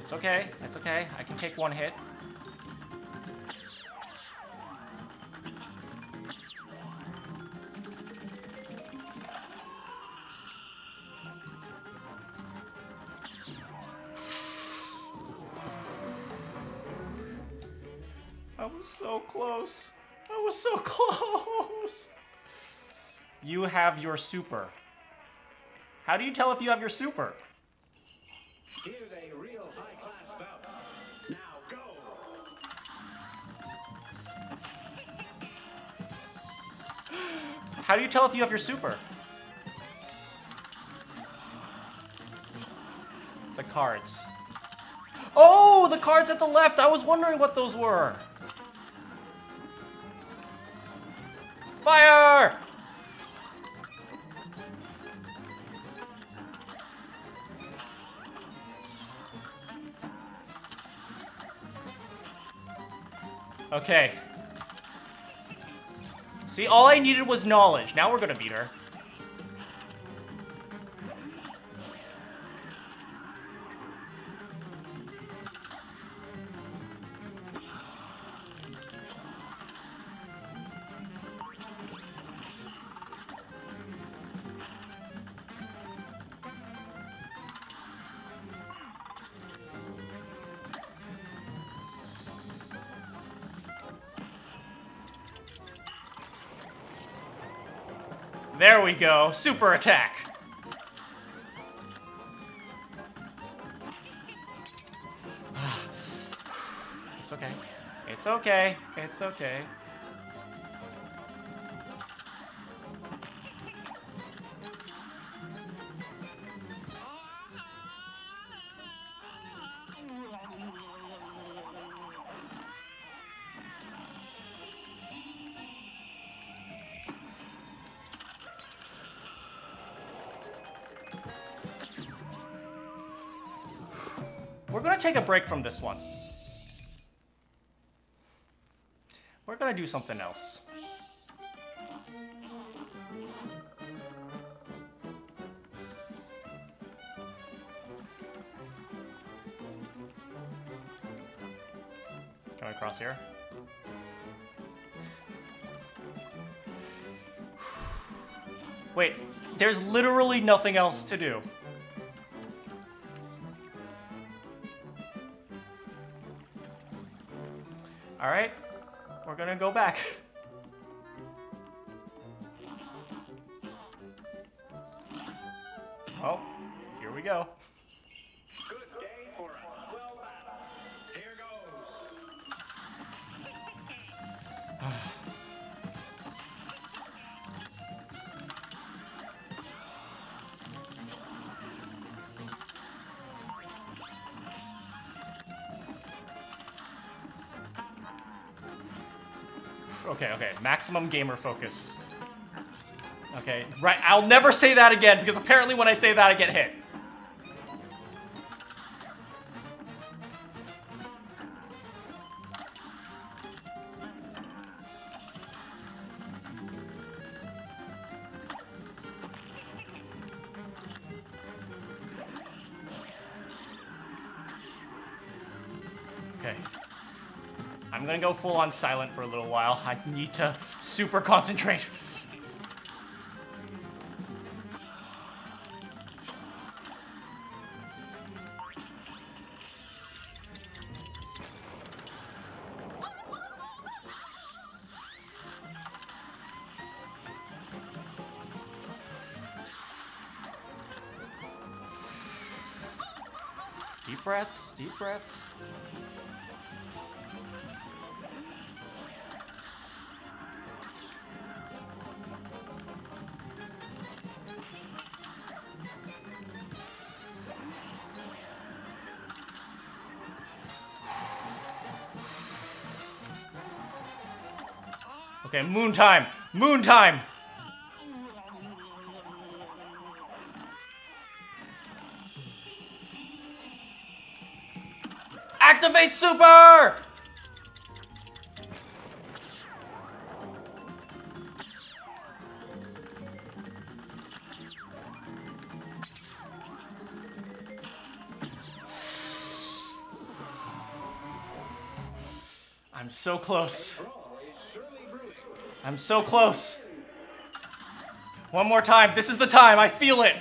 It's okay, it's okay. I can take one hit. Your super. How do you tell if you have your super? Here's a real high-class bout. Now go. How do you tell if you have your super? The cards. Oh, the cards at the left. I was wondering what those were. Fire! Okay. See, all I needed was knowledge. Now we're gonna beat her. We go. Super attack. [sighs] It's okay. It's okay. It's okay. Break from this one. We're gonna do something else. Can I cross here? Wait, there's literally nothing else to do. All right, we're gonna go back. Well, here we go. Maximum gamer focus. Okay, right, I'll never say that again because apparently when I say that I get hit. Go full on silent for a little while. I need to super concentrate. Deep breaths, deep breaths. Okay, moon time! Moon time! Activate super! I'm so close. I'm so close. One more time. This is the time. I feel it.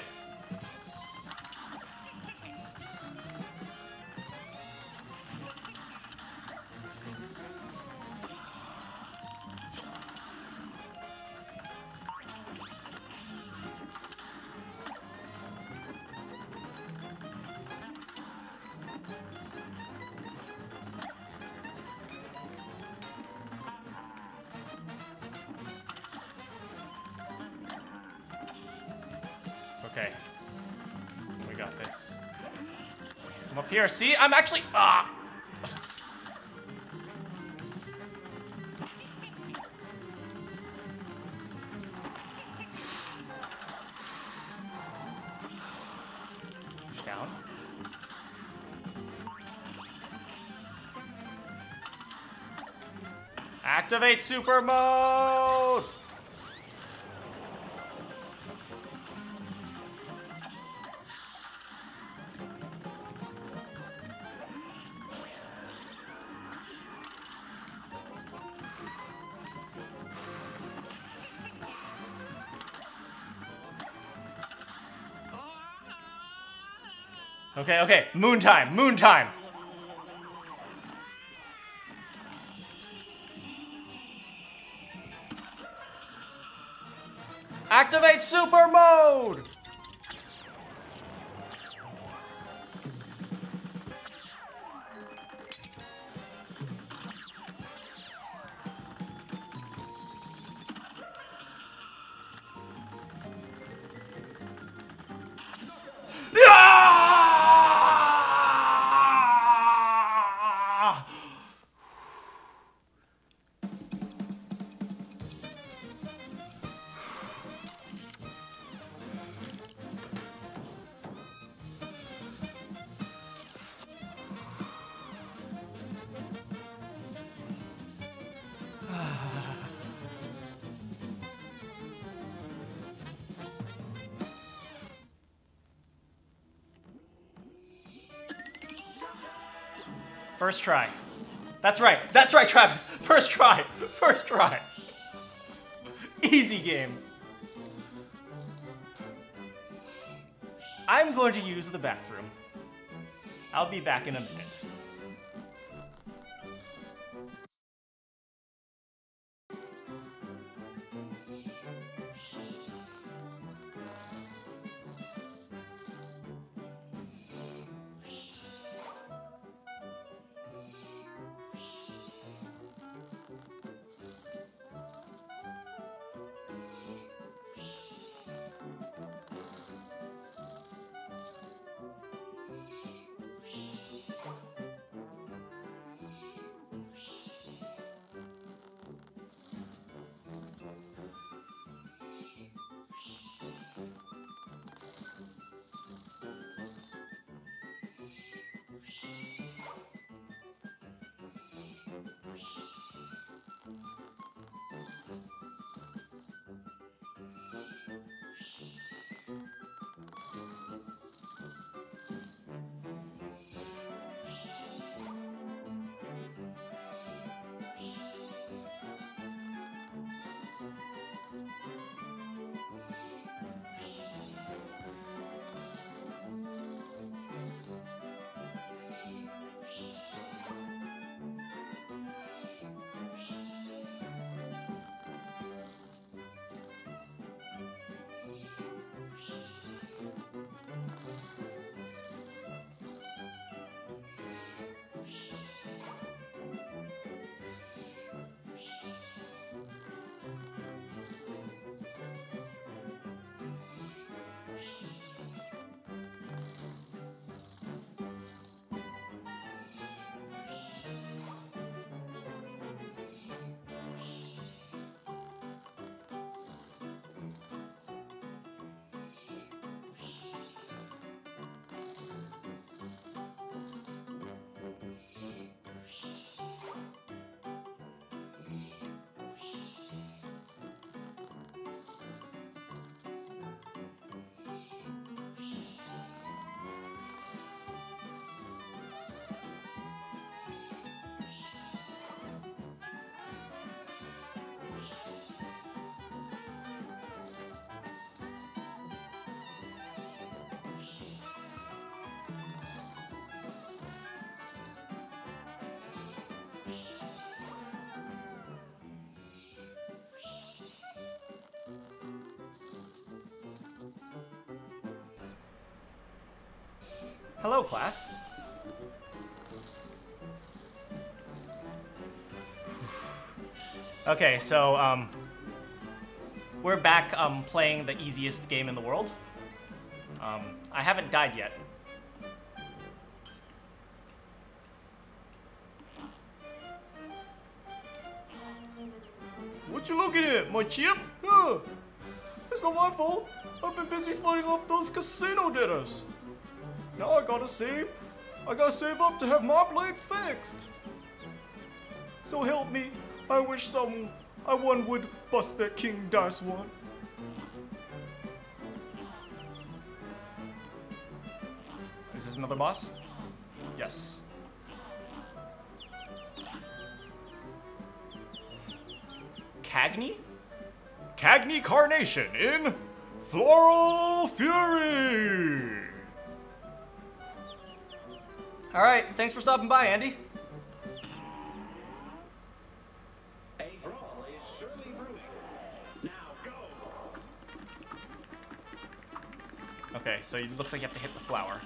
Here. See? I'm actually. Ah! Down. Activate super mode! Okay, okay. Moon time. Moon time. Activate super mode! First try. That's right. That's right, Travis. First try. First try. Easy game. I'm going to use the bathroom. I'll be back in a minute. Class. [sighs] Okay, so um, we're back um, playing the easiest game in the world. Um, I haven't died yet. What you looking at, my chip? Huh? It's not my fault. I've been busy fighting off those casino debtors. Now I gotta save. I gotta save up to have my blade fixed. So help me. I wish some I one would bust that king dice one. Is this another boss? Yes. Cagney? Cagney Carnation in Floral Fury! Alright, thanks for stopping by, Andy. Okay, so it looks like you have to hit the flower.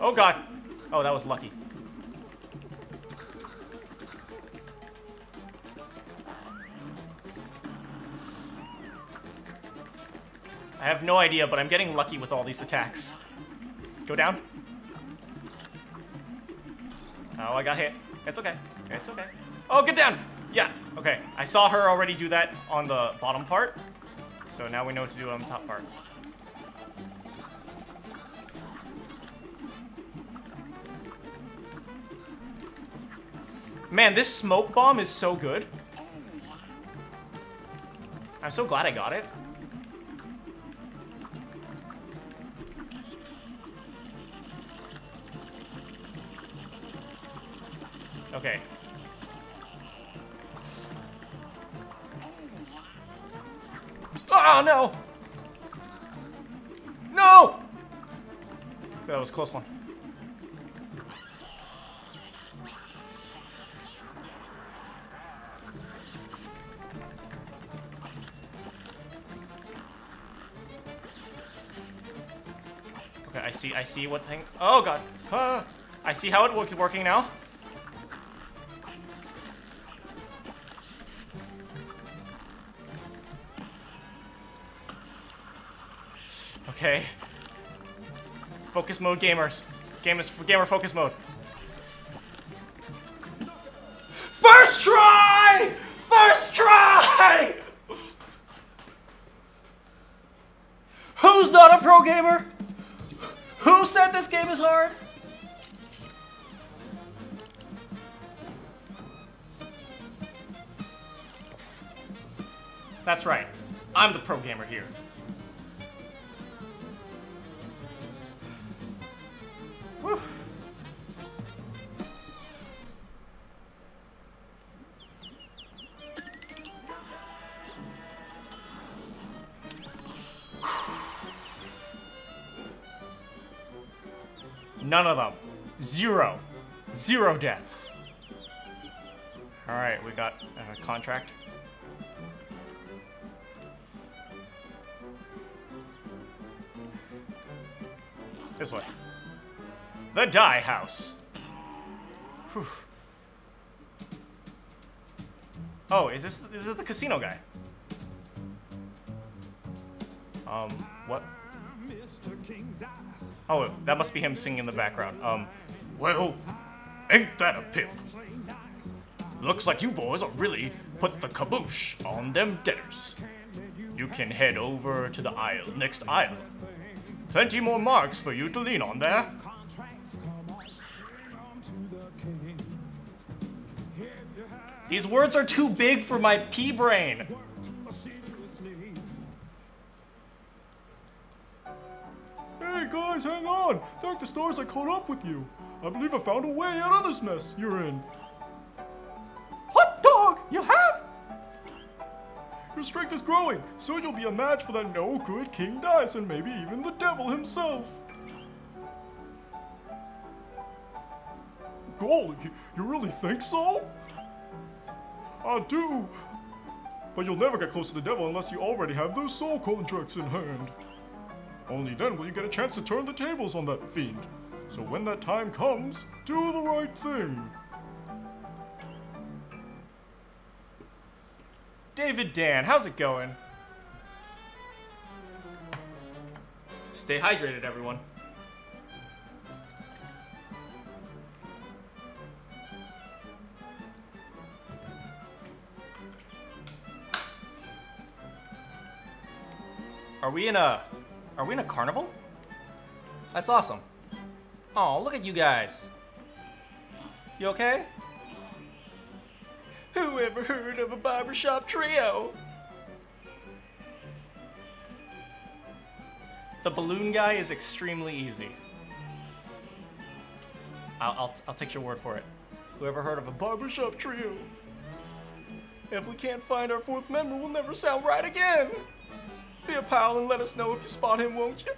Oh god! Oh, that was lucky. I have no idea, but I'm getting lucky with all these attacks. Go down. Oh, I got hit. It's okay. It's okay. Oh, get down! Yeah, okay. I saw her already do that on the bottom part. So now we know what to do on the top part. Man, this smoke bomb is so good. I'm so glad I got it. Close one. Okay, I see, I see what thing. Oh god. Ah, I see how it works working now. Mode gamers. Gamers gamer focus mode. None of them. Zero. Zero deaths. Alright, we got a contract. This way. The Die House. Whew. Oh, is this is this the casino guy? Oh, that must be him singing in the background. Um, well, ain't that a pimp? Looks like you boys are really put the kaboosh on them debtors. You can head over to the isle, next isle. Plenty more marks for you to lean on there. These words are too big for my pea brain. The stars I caught up with you. I believe I found a way out of this mess you're in. Hot dog, you have? Your strength is growing. Soon you'll be a match for that no good King Dice and maybe even the devil himself. Golly, you really think so? I do. But you'll never get close to the devil unless you already have those soul contracts in hand. Only then will you get a chance to turn the tables on that fiend. So when that time comes, do the right thing. David Dan, how's it going? Stay hydrated, everyone. Are we in a are we in a carnival? That's awesome. Oh, look at you guys. You okay? Who ever heard of a barbershop trio? The balloon guy is extremely easy. I'll, I'll, I'll take your word for it. Who ever heard of a barbershop trio? If we can't find our fourth member, we'll never sound right again. Be a pal and let us know if you spot him, won't you?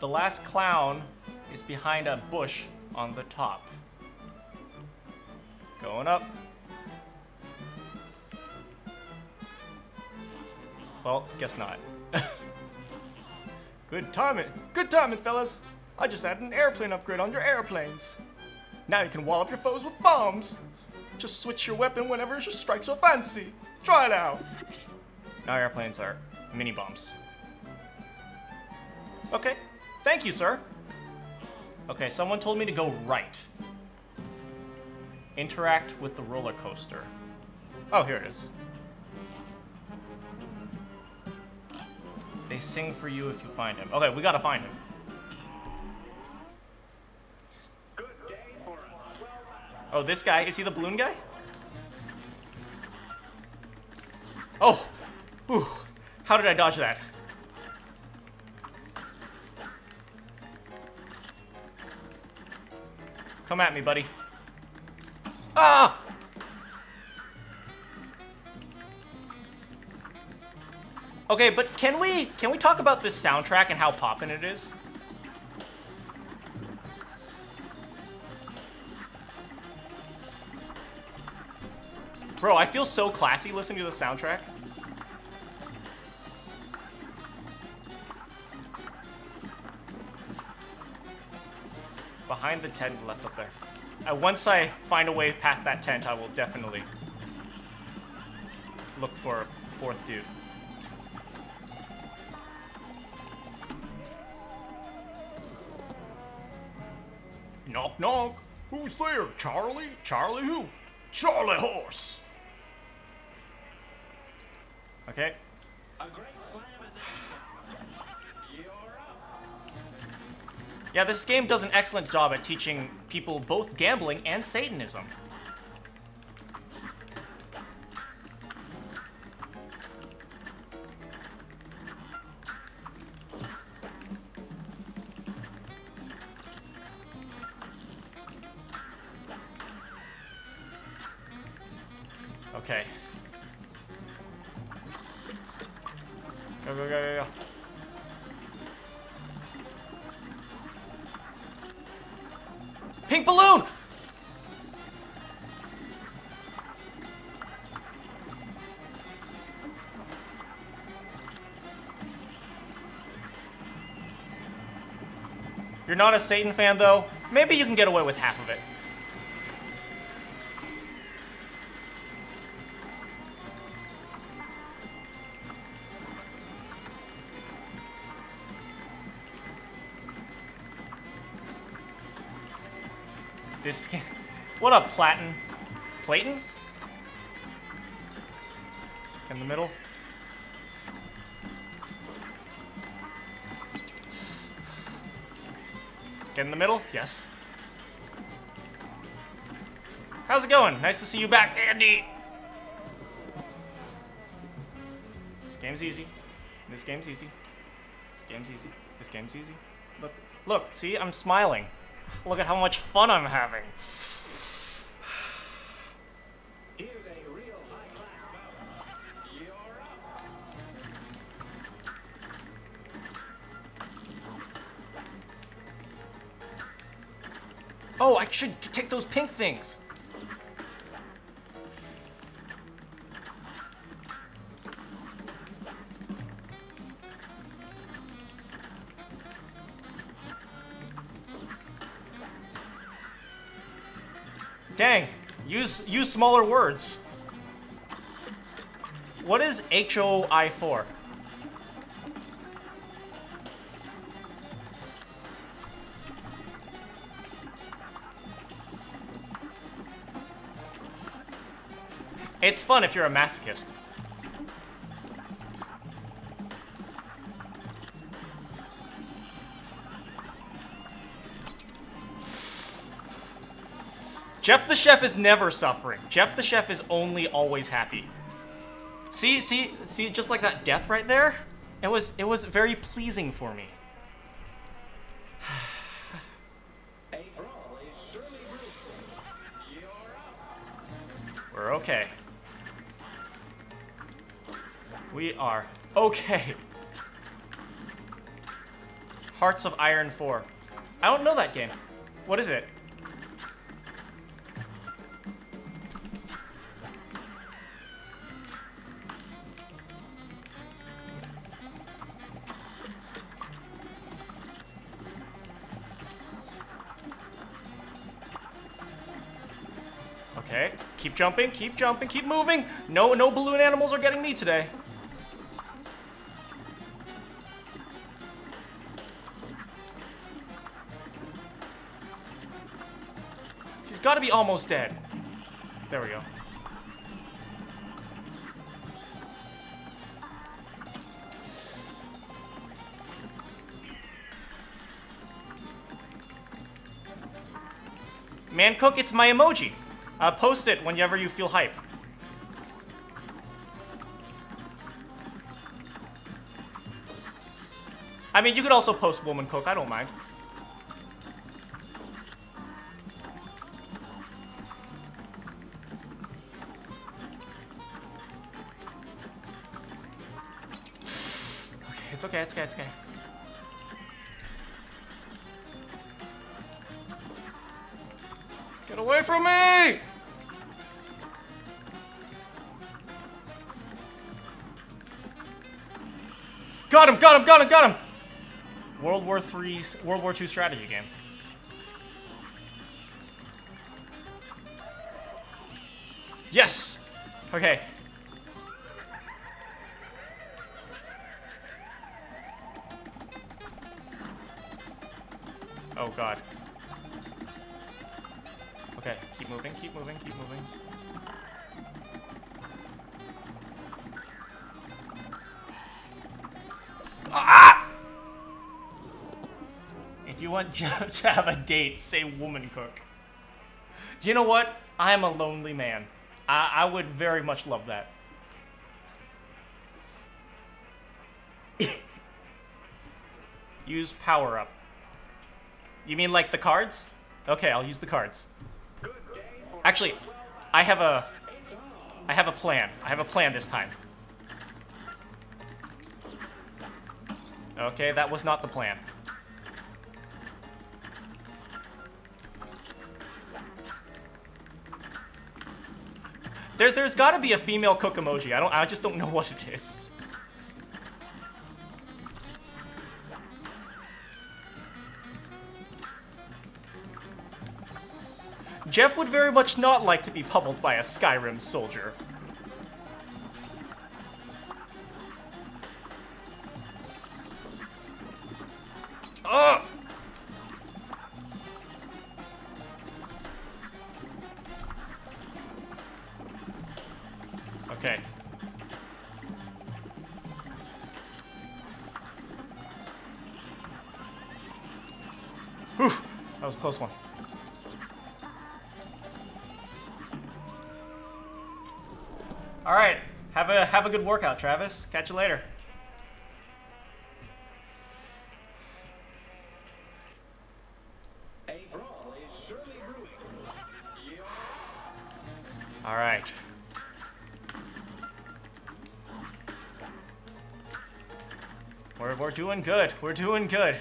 The last clown is behind a bush on the top. Going up. Well, guess not. [laughs] good timing. Good timing, fellas. I just had an airplane upgrade on your airplanes. Now you can wall up your foes with bombs. Just switch your weapon whenever you strikes so fancy. Try it out. Now airplanes are mini bombs. Okay. Thank you, sir. Okay, someone told me to go right. Interact with the roller coaster. Oh, here it is. They sing for you if you find him. Okay, we gotta find him. Oh, this guy, is he the balloon guy? Oh! Ooh. How did I dodge that? Come at me, buddy. Ah! Okay, but can we can we talk about this soundtrack and how poppin' it is? Bro, I feel so classy listening to the soundtrack. Behind the tent left up there. Uh, once I find a way past that tent, I will definitely look for a fourth dude. Knock knock. Who's there? Charlie? Charlie who? Charlie Horse. Okay. Yeah, this game does an excellent job at teaching people both gambling and Satanism. Not a Satan fan, though? Maybe you can get away with half of it. This. What up, Platin? Platon? In the middle. Get in the middle? Yes. How's it going? Nice to see you back, Andy. This game's easy. This game's easy. This game's easy. This game's easy. Look, look, see, I'm smiling. Look at how much fun I'm having. Should take those pink things. Dang, use use smaller words. What is HOI for? It's fun if you're a masochist. Jeff the Chef is never suffering. Jeff the Chef is only always happy. See, see, see, just like that death right there? It was, it was very pleasing for me. Are okay. Hearts of Iron 4. I don't know that game. What is it? Okay, keep jumping, keep jumping, keep moving. No, no balloon animals are getting me today. Be almost dead. There we go. Man Cook, it's my emoji. Uh, post it whenever you feel hype. I mean, you could also post Woman Cook, I don't mind. It's okay, it's okay. Get away from me! Got him, got him, got him, got him! World War III, World War II strategy game. Yes! Okay. God. Okay, keep moving, keep moving, keep moving. Ah! If you want [laughs] to have a date, say woman cook. You know what? I am a lonely man. I, I would very much love that. [laughs] use power up. You mean like the cards? Okay, I'll use the cards. Actually, I have a I have a plan. I have a plan this time. Okay, that was not the plan. There, there's got to be a female cook emoji. I don't. I just don't know [laughs] what it is. Jeff would very much not like to be pummeled by a Skyrim soldier. Ugh! Okay. Whew, that was a close one. Good workout, Travis. Catch you later. All right. We're, we're doing good. We're doing good.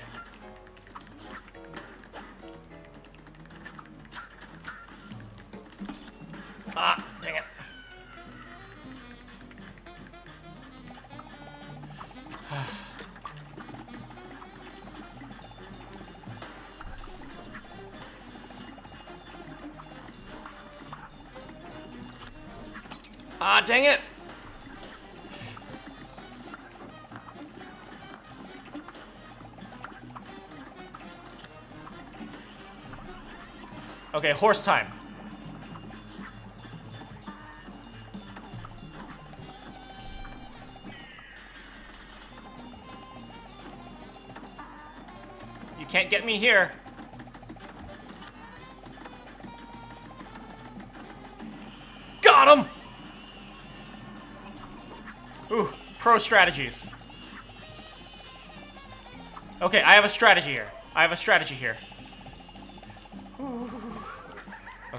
Okay, horse time. You can't get me here. Got him! Ooh, pro strategies. Okay, I have a strategy here. I have a strategy here.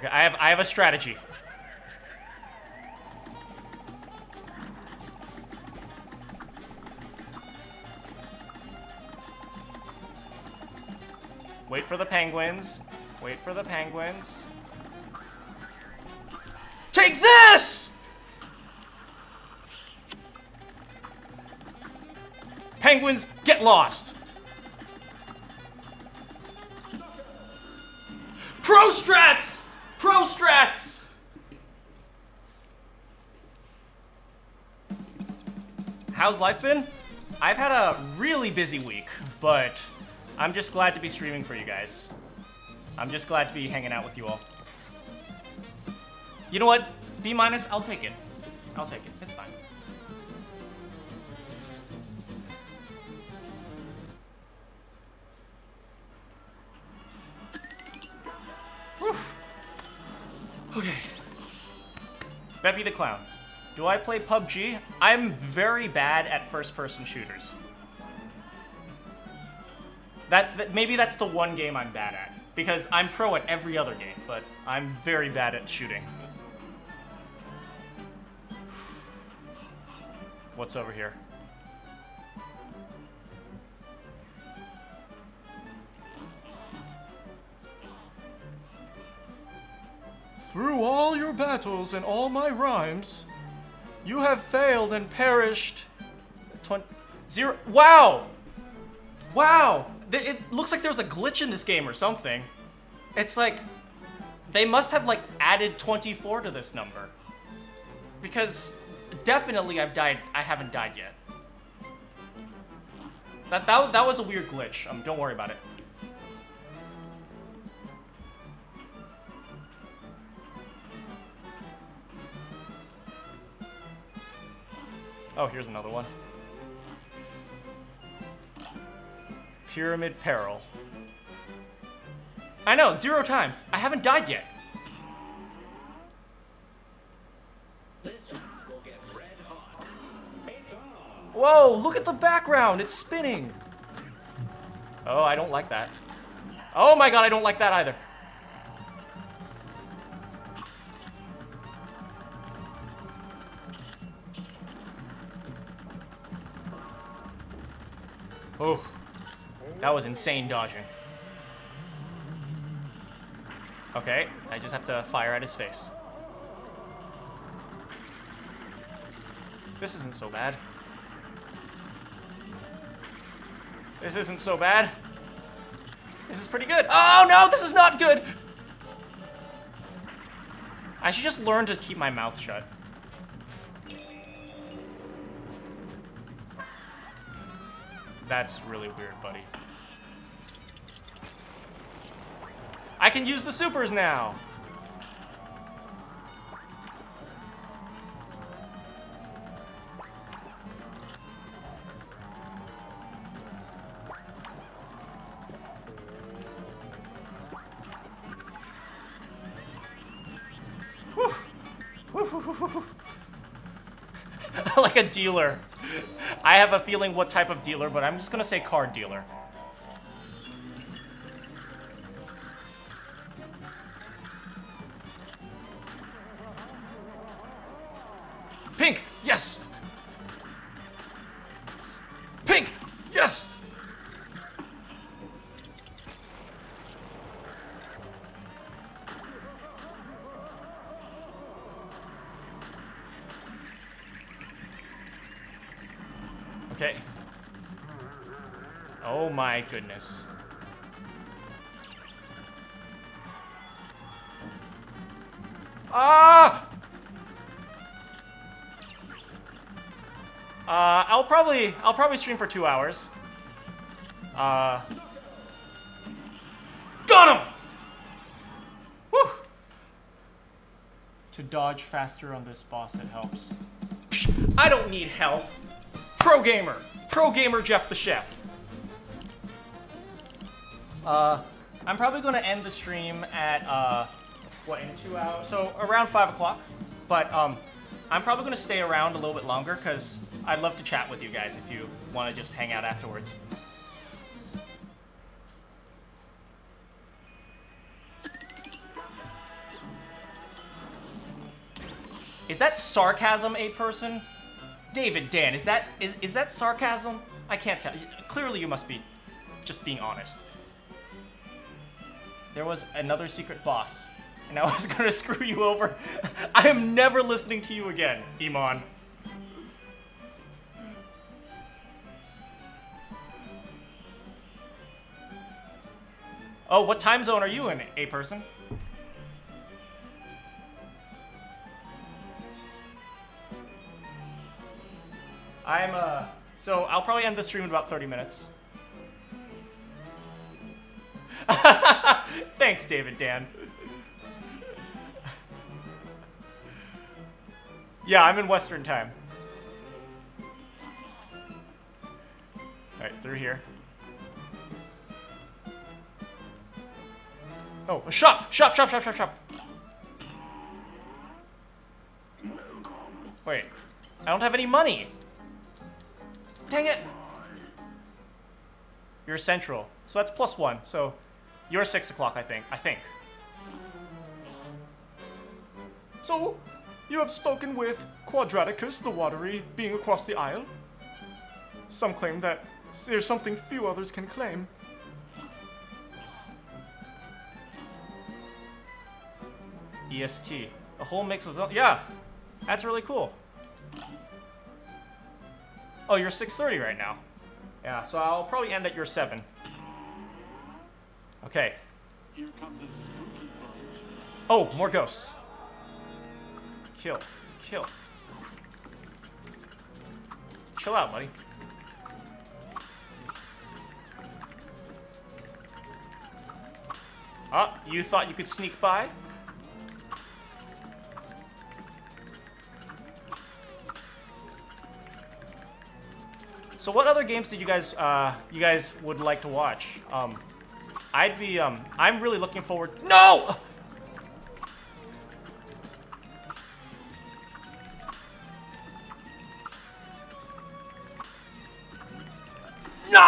Okay, I have I have a strategy. Wait for the penguins. Wait for the penguins. Take this! Penguins, get lost! How's life been? I've had a really busy week, but I'm just glad to be streaming for you guys. I'm just glad to be hanging out with you all. You know what? B minus, I'll take it. I'll take it. It's fine. Whew. Okay. Beppi the Clown. Do I play PUBG? I'm very bad at first-person shooters. That, that maybe that's the one game I'm bad at because I'm pro at every other game, but I'm very bad at shooting. What's over here? Through all your battles and all my rhymes, you have failed and perished. Twen- zero. Wow! Wow! It looks like there's a glitch in this game or something. It's like they must have like added 24 to this number. Because definitely I've died. I haven't died yet. That that, that was a weird glitch. Um, don't worry about it. Oh, here's another one. Pyramid Peril. I know, zero times. I haven't died yet. Whoa, look at the background. It's spinning. Oh, I don't like that. Oh my god, I don't like that either. Oh, that was insane dodging. Okay, I just have to fire at his face. This isn't so bad. This isn't so bad. This is pretty good. Oh no, this is not good. I should just learn to keep my mouth shut. That's really weird, buddy. I can use the supers now. [laughs] like a dealer. I have a feeling what type of dealer, but I'm just gonna say card dealer. Goodness. Ah! Uh, I'll probably I'll probably stream for two hours. Uh, got him! Woo! To dodge faster on this boss, it helps. I don't need help. Pro gamer, pro gamer Jeff the chef. Uh, I'm probably going to end the stream at uh, what in two hours? So around five o'clock. But um, I'm probably going to stay around a little bit longer because I'd love to chat with you guys if you want to just hang out afterwards. Is that sarcasm, a person? David, Dan, is that is is that sarcasm? I can't tell. Clearly, you must be just being honest. There was another secret boss, and I [laughs] was gonna screw you over. [laughs] I am never listening to you again, Iman. Oh, what time zone are you in, a person? I'm uh so I'll probably end the stream in about 30 minutes. [laughs] Thanks, David Dan. yeah, I'm in Western time. Alright, through here. Oh, a shop! Shop, shop, shop, shop, shop! Wait, I don't have any money! Dang it! You're central, so that's plus one, so you're six o'clock, I think. I think. So, you have spoken with Quadraticus the Watery being across the isle? Some claim that there's something few others can claim. EST. A whole mix of... Yeah! That's really cool. Oh, you're 6.30 right now. Yeah, so I'll probably end at your 7. Okay. Here comes a spooky. Oh, more ghosts. Kill. Kill. Chill out, buddy. Ah, you thought you could sneak by? So what other games did you guys uh, you guys would like to watch? Um, I'd be um, I'm really looking forward. No. No!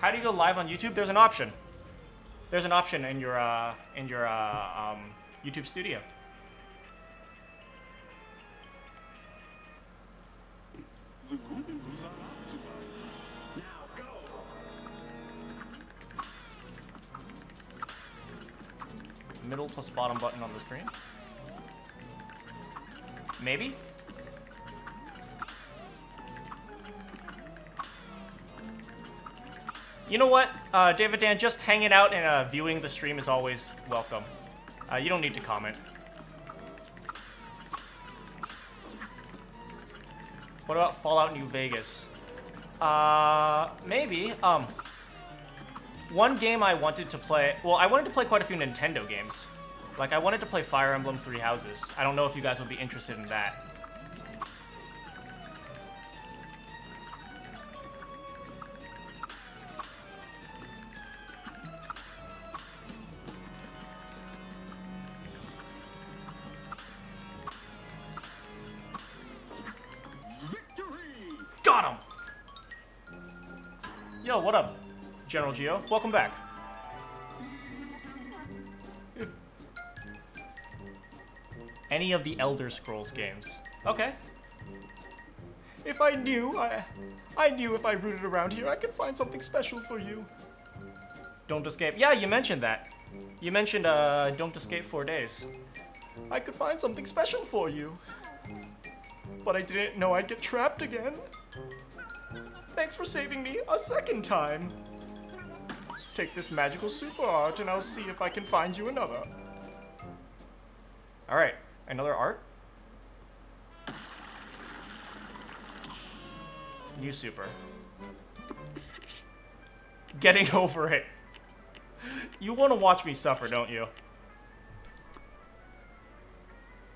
How do you go live on YouTube? There's an option. There's an option in your uh, in your uh, um, YouTube Studio. Middle plus bottom button on the screen. Maybe. You know what, uh, David Dan, just hanging out and uh, viewing the stream is always welcome. Uh, you don't need to comment. What about Fallout New Vegas? Uh, maybe. Um, one game I wanted to play. Well, I wanted to play quite a few Nintendo games. Like, I wanted to play Fire Emblem Three Houses. I don't know if you guys would be interested in that. General Geo? Welcome back. If- Any of the Elder Scrolls games. Okay. If I knew, I, I knew if I rooted around here, I could find something special for you. Don't escape. Yeah, you mentioned that. You mentioned, uh, don't escape four days. I could find something special for you. But I didn't know I'd get trapped again. Thanks for saving me a second time. Take this magical super art and I'll see if I can find you another. Alright, another art? New super. Getting [laughs] over it. You want to watch me suffer, don't you?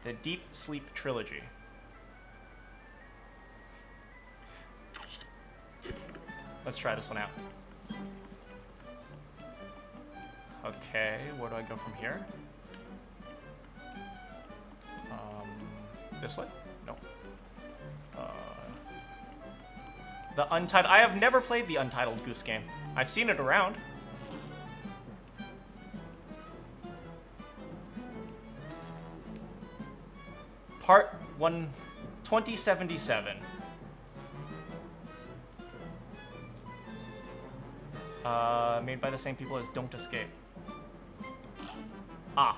The Deep Sleep Trilogy. Let's try this one out. Okay, where do I go from here? Um, this way? No. Uh, the Untitled. I have never played the Untitled Goose Game. I've seen it around. Part 1 2077. Uh, made by the same people as Don't Escape. Ah.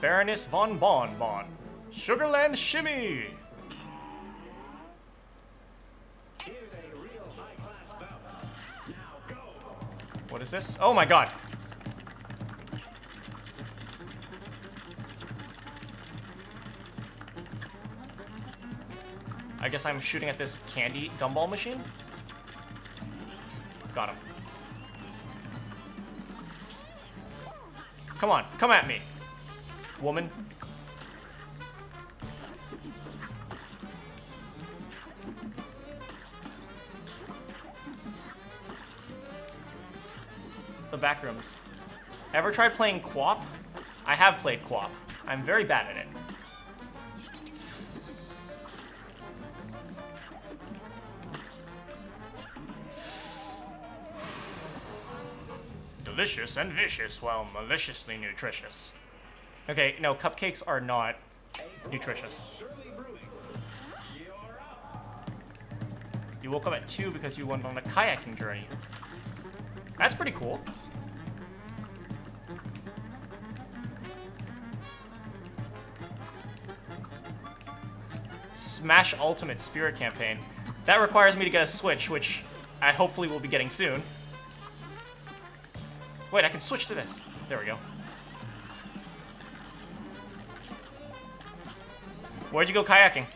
Baroness von Bon Bon. Sugarland Shimmy! What is this? Oh my god! I guess I'm shooting at this candy gumball machine? Got him. Come on, come at me. Woman. The back rooms. Ever tried playing QWOP? I have played QWOP. I'm very bad at it. Delicious and vicious while maliciously nutritious. Okay, no, cupcakes are not nutritious. You woke up at 2 because you went on a kayaking journey. That's pretty cool. Smash Ultimate Spirit Campaign. That requires me to get a Switch, which I hopefully will be getting soon. Wait, I can switch to this. There we go. Where'd you go kayaking?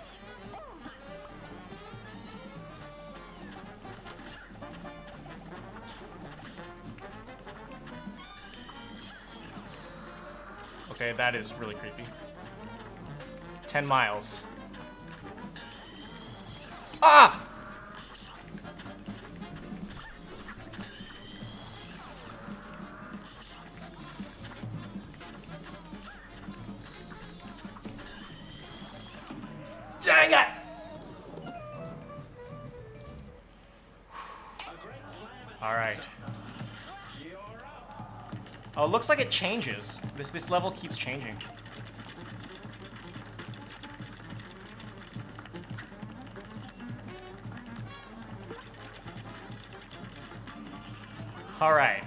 Okay, that is really creepy. 10 miles. Ah! Changes. This this level keeps changing. All right.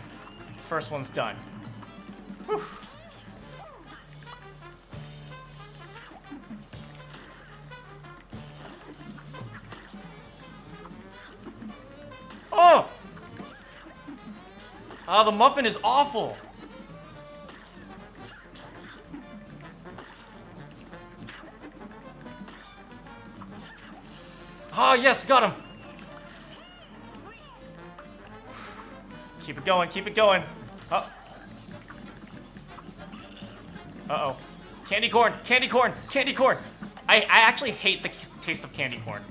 First one's done. Whew. Oh! Ah, the muffin is awful. Yes, got him. Keep it going, keep it going. Uh oh. Candy corn, candy corn, candy corn. I, I actually hate the taste of candy corn.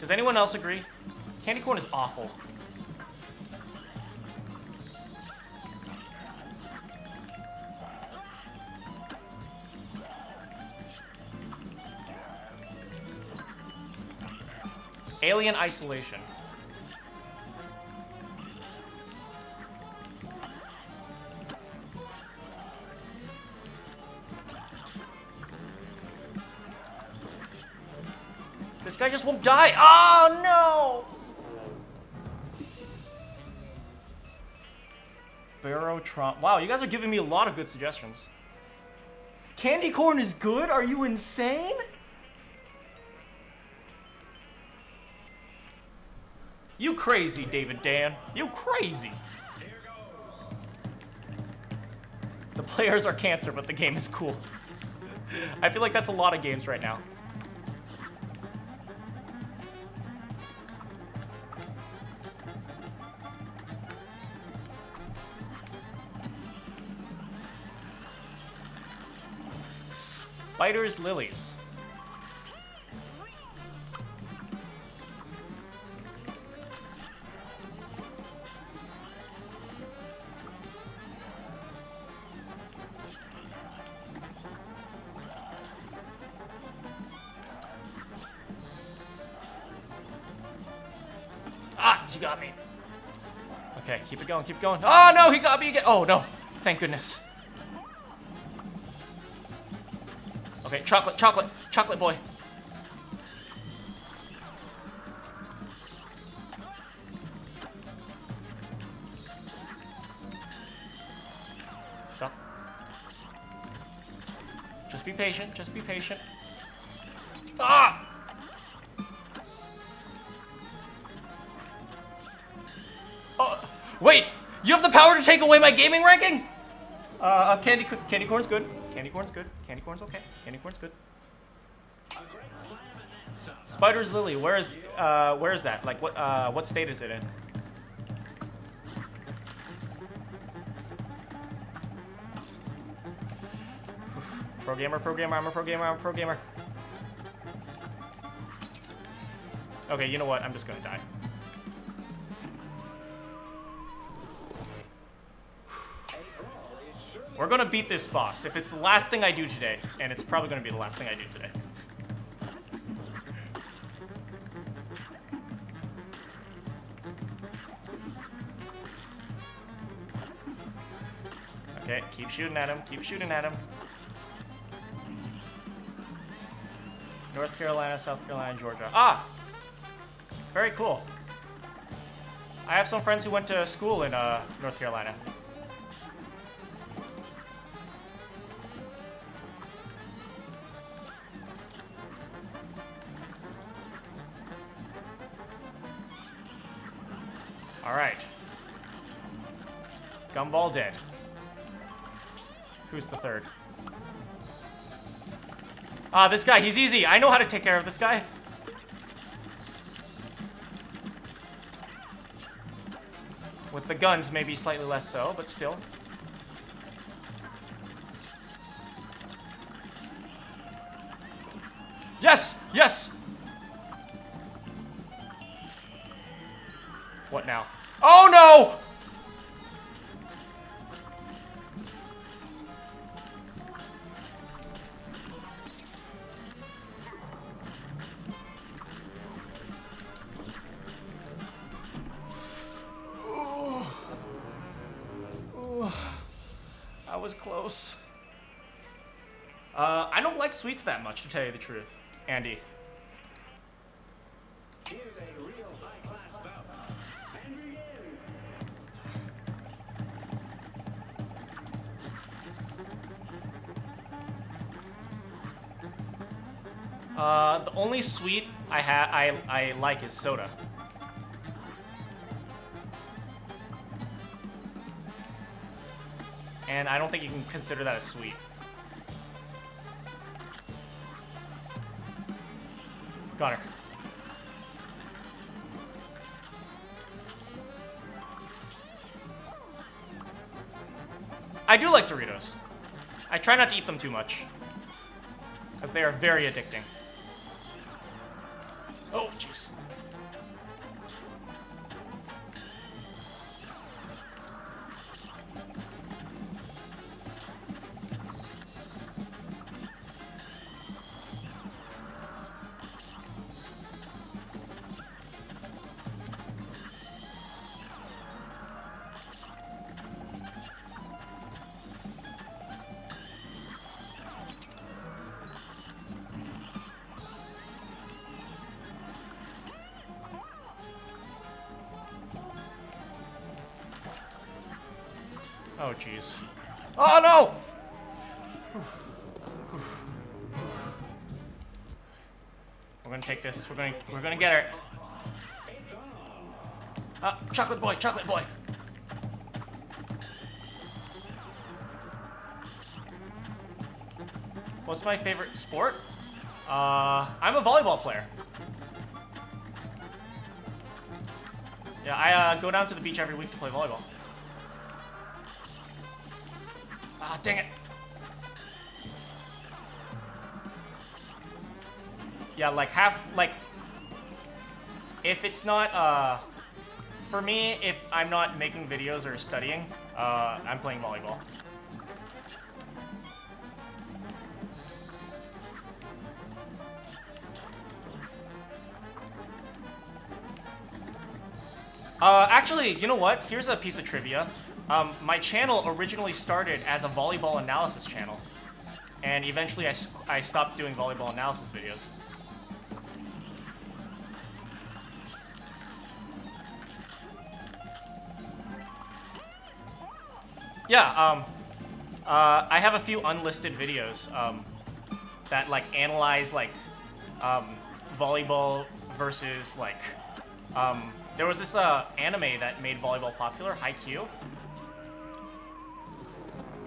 Does anyone else agree? Candy corn is awful. Alien Isolation. This guy just won't die. Oh no! Barotrauma. Wow, you guys are giving me a lot of good suggestions. Candy corn is good? Are you insane? Crazy, David Dan. You crazy. The players are cancer, but the game is cool. I feel like that's a lot of games right now. Spiders, lilies. going, keep going. Oh, no, he got me again. Oh, no. Thank goodness. Okay, chocolate, chocolate, chocolate boy. Stop. Just be patient, just be patient. Ah! You have the power to take away my gaming ranking? Uh, uh candy, candy corn's good. Candy corn's good. Candy corn's okay. Candy corn's good. Spider's Lily, where is, uh, where is that? Like, what, uh, what state is it in? Pro gamer, pro gamer, I'm a pro gamer, I'm a pro gamer. Okay, you know what? I'm just gonna die. We're gonna beat this boss. If it's the last thing I do today, and it's probably gonna be the last thing I do today. Okay, keep shooting at him, keep shooting at him. North Carolina, South Carolina, Georgia. Ah! Very cool. I have some friends who went to school in uh, North Carolina. Ah, this guy, he's easy. I know how to take care of this guy. With the guns, maybe slightly less so, but still. Sweets that much, to tell you the truth, Andy. Uh, the only sweet I ha I I like is soda. And I don't think you can consider that a sweet. Got her. I do like Doritos. I try not to eat them too much. Because they are very addicting. Jeez. Oh, no! We're gonna take this. We're gonna we're gonna get her. Uh, chocolate boy, chocolate boy. What's my favorite sport? Uh, I'm a volleyball player. Yeah, I uh, go down to the beach every week to play volleyball. Yeah, like half, like, if it's not, uh, for me, if I'm not making videos or studying, uh, I'm playing volleyball. Uh, actually, you know what? Here's a piece of trivia. Um, my channel originally started as a volleyball analysis channel, and eventually I, I stopped doing volleyball analysis videos. Yeah, um, uh, I have a few unlisted videos. Um, that like analyze like um, volleyball versus like um, there was this uh, anime that made volleyball popular, Haikyuu.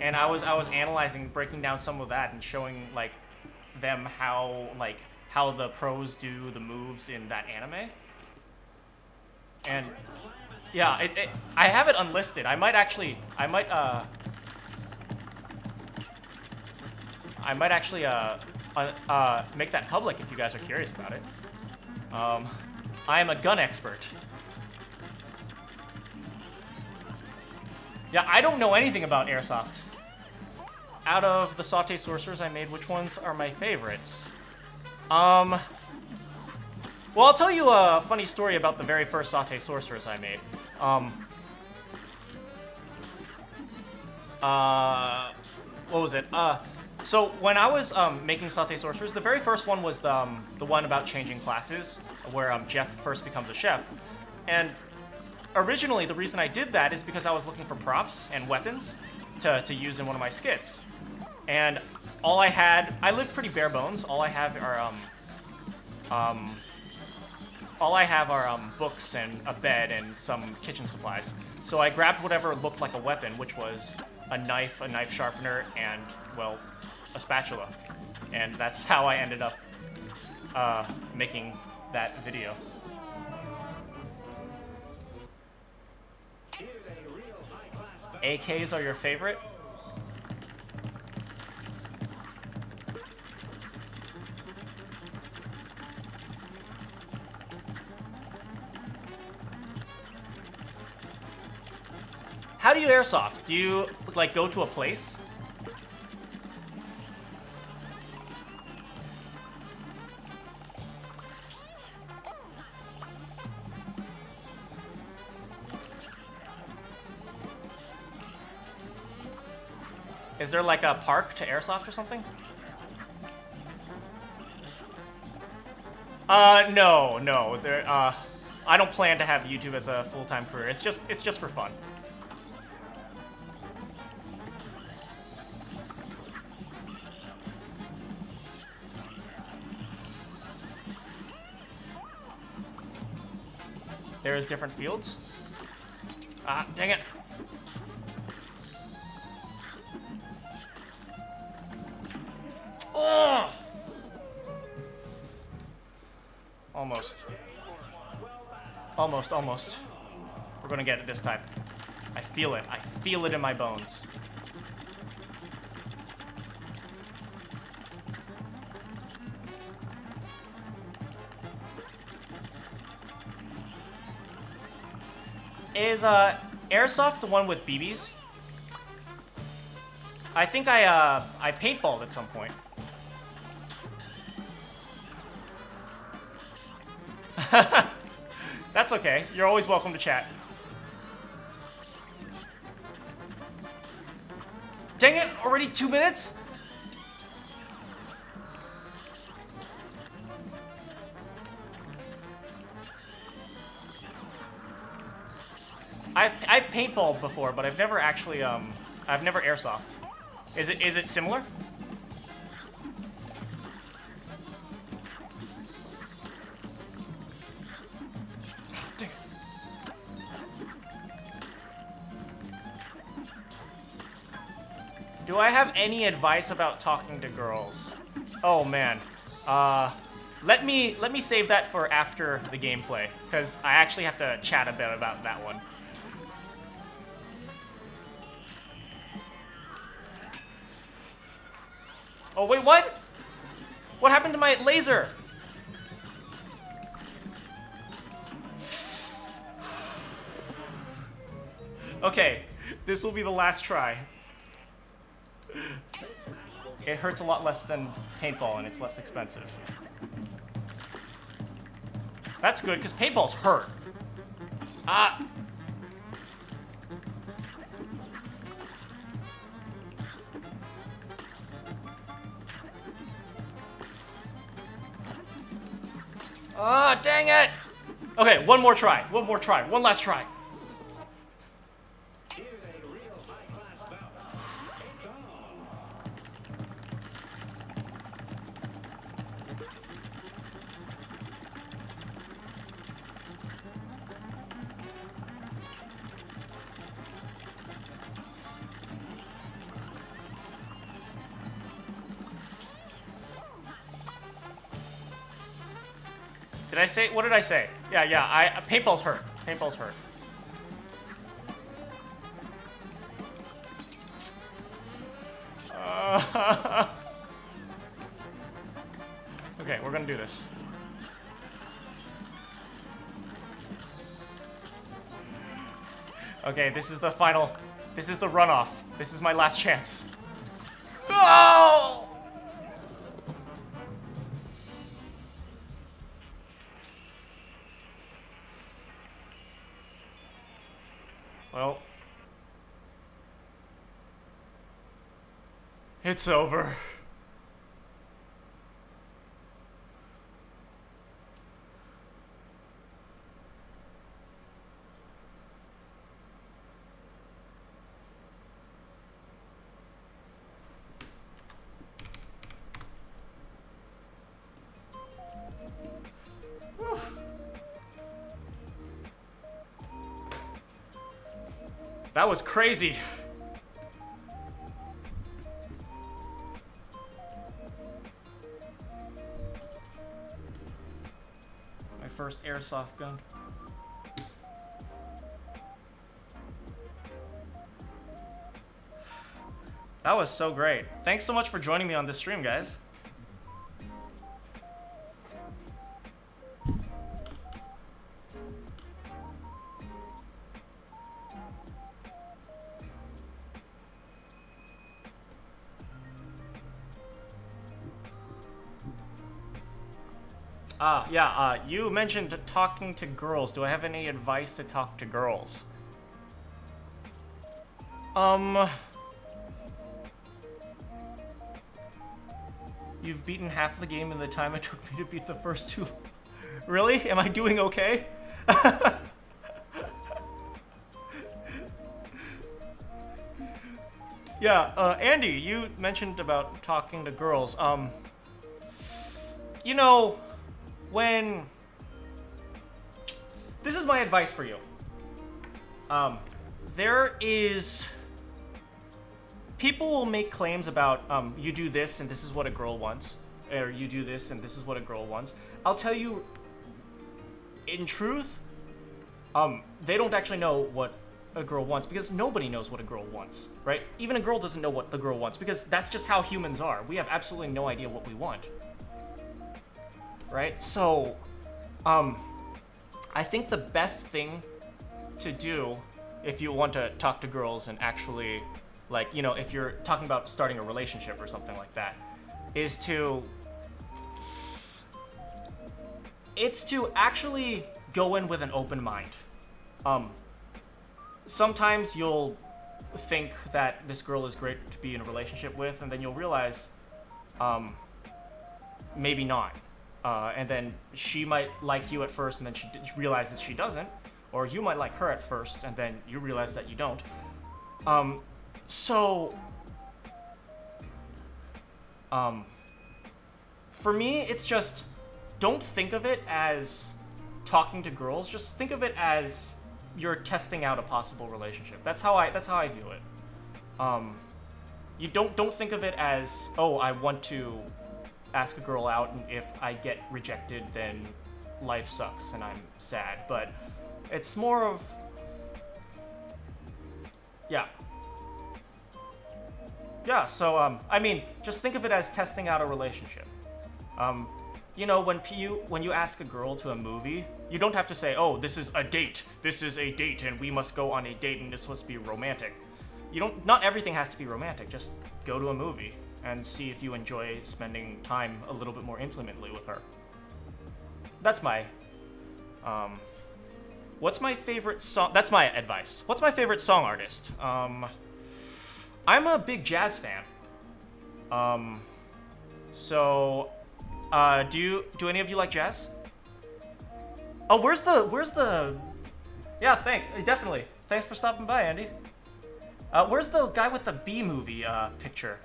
And I was I was analyzing, breaking down some of that, and showing like them how like how the pros do the moves in that anime. And yeah, it, it I have it unlisted. I might actually I might uh I might actually uh, uh, uh make that public if you guys are curious about it. Um, I am a gun expert. Yeah, I don't know anything about airsoft. Out of the saute sorcerers I made, which ones are my favorites? Um, well, I'll tell you a funny story about the very first saute sorcerers I made. Um, uh, what was it? Uh, so when I was um, making saute sorcerers, the very first one was the, um, the one about changing classes, where um, Jeff first becomes a chef. And originally, the reason I did that is because I was looking for props and weapons to, to use in one of my skits. And all I had, I live pretty bare bones. All I have are, um, um, all I have are um, books and a bed and some kitchen supplies. So I grabbed whatever looked like a weapon, which was a knife, a knife sharpener, and, well, a spatula. And that's [laughs] how I ended up uh, making that video. AKs are your favorite? How do you airsoft? Do you like go to a place? Is there like a park to airsoft or something? Uh, no, no. There, uh, I don't plan to have YouTube as a full-time career. It's just, it's just for fun. There's different fields. Ah, dang it. Oh! Almost. Almost, almost. We're gonna get it this time. I feel it. I feel it in my bones. Is uh, Airsoft the one with BBs? I think I uh, I paintballed at some point. [laughs] That's okay. You're always welcome to chat. Dang it! Already two minutes? I've I've paintballed before, but I've never actually um I've never airsoft. Is it is it similar? Do I have any advice about talking to girls? Oh man. Uh let me let me save that for after the gameplay cuz I actually have to chat a bit about that one. Oh, wait, what? What happened to my laser? Okay, this will be the last try. It hurts a lot less than paintball and it's less expensive. That's good, because paintballs hurt. Ah! Ah, dang it! Okay, one more try. One more try. One last try. I say? What did I say? Yeah, yeah. I paintball's hurt. Paintball's hurt. Uh, [laughs] okay, we're gonna do this. Okay, this is the final. This is the runoff. This is my last chance. Oh! Well, it's over. Crazy. My first airsoft gun. That was so great. Thanks so much for joining me on this stream, guys. Uh, you mentioned talking to girls. Do I have any advice to talk to girls? Um... You've beaten half the game in the time it took me to beat the first two. [laughs] really? Am I doing okay? [laughs] yeah, uh, Andy, you mentioned about talking to girls. Um, you know, when this is my advice for you. Um, there is people will make claims about um, you do this and this is what a girl wants, or you do this and this is what a girl wants. I'll tell you, in truth, um, they don't actually know what a girl wants because nobody knows what a girl wants, right? Even a girl doesn't know what the girl wants because that's just how humans are. We have absolutely no idea what we want right? So, um, I think the best thing to do if you want to talk to girls and actually, like, you know, if you're talking about starting a relationship or something like that, is to. It's to actually go in with an open mind. Um, sometimes you'll think that this girl is great to be in a relationship with, and then you'll realize, um, maybe not uh, and then she might like you at first, and then she realizes she doesn't, or you might like her at first, and then you realize that you don't. Um, so, um, for me, it's just don't think of it as talking to girls. Just think of it as you're testing out a possible relationship. That's how I that's how I view it. Um, you don't don't think of it as oh I want to ask a girl out, and if I get rejected, then life sucks and I'm sad. But it's more of. Yeah. Yeah, so, um, I mean, just think of it as testing out a relationship. Um, you know, when you when you ask a girl to a movie, you don't have to say, "Oh, this is a date. This is a date, and we must go on a date, and this to be romantic." You don't. Not everything has to be romantic. Just go to a movie and see if you enjoy spending time a little bit more intimately with her. That's my. Um, what's my favorite song? That's my advice. What's my favorite song artist? Um, I'm a big jazz fan. Um, so, uh, do you do any of you like jazz? Oh, where's the where's the? Yeah, thank definitely. Thanks for stopping by, Andy. Uh, where's the guy with the B movie uh, picture?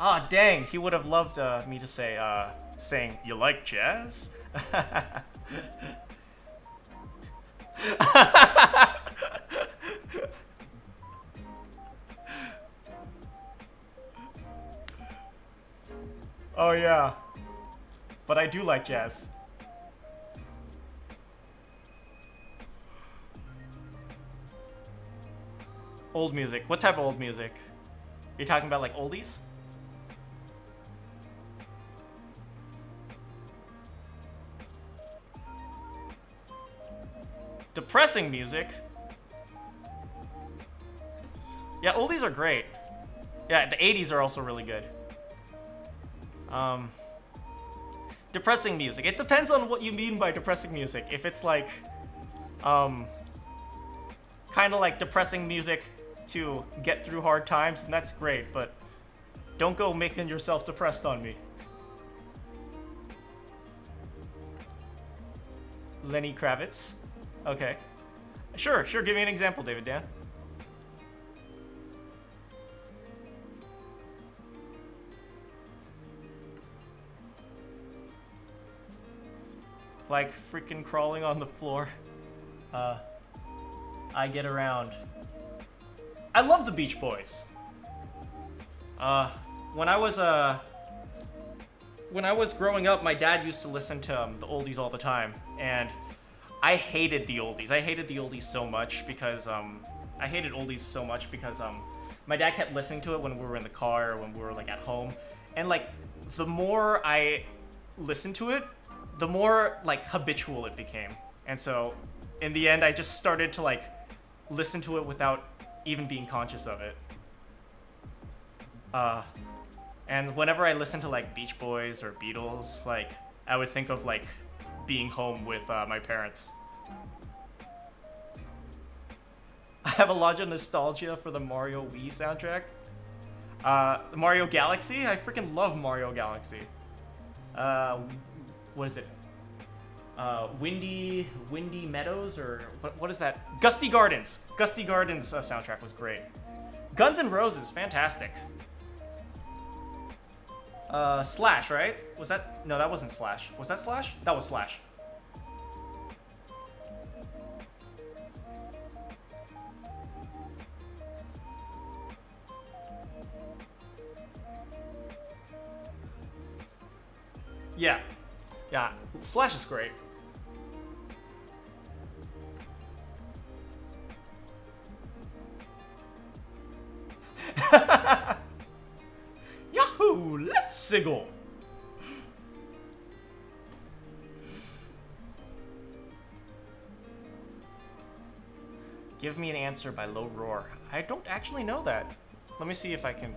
Ah, dang, he would have loved uh, me to say, uh, saying, you like jazz? [laughs] oh yeah. But I do like jazz. Old music. What type of old music? You're talking about like oldies? Depressing music? Yeah, oldies are great. Yeah, the 80s are also really good. Um, depressing music. It depends on what you mean by depressing music. If it's like, um, kind of like depressing music to get through hard times, that's great, but don't go making yourself depressed on me. Lenny Kravitz. Okay. Sure, sure, give me an example, David Dan. Like freaking crawling on the floor. Uh, I get around. I love the Beach Boys. Uh, when I was uh, when I was growing up, my dad used to listen to um, the oldies all the time, and I hated the oldies. I hated the oldies so much because um, I hated oldies so much because um, my dad kept listening to it when we were in the car or when we were like at home, and like the more I listened to it, the more like habitual it became, and so in the end, I just started to like listen to it without even being conscious of it. Uh, and whenever I listen to like Beach Boys or Beatles, like I would think of like being home with uh, my parents. I have a lot of nostalgia for the Mario Wii soundtrack. Uh, Mario Galaxy, I freaking love Mario Galaxy. Uh, what is it? Uh, Windy, Windy Meadows, or what, what is that? Gusty Gardens. Gusty Gardens uh, soundtrack was great. Guns N' Roses, fantastic. Uh, Slash, right? Was that? No, that wasn't Slash. Was that Slash? That was Slash. Yeah. Yeah. Slash is great. Yahoo! Give me an answer by Low Roar. I don't actually know that. Let me see if I can...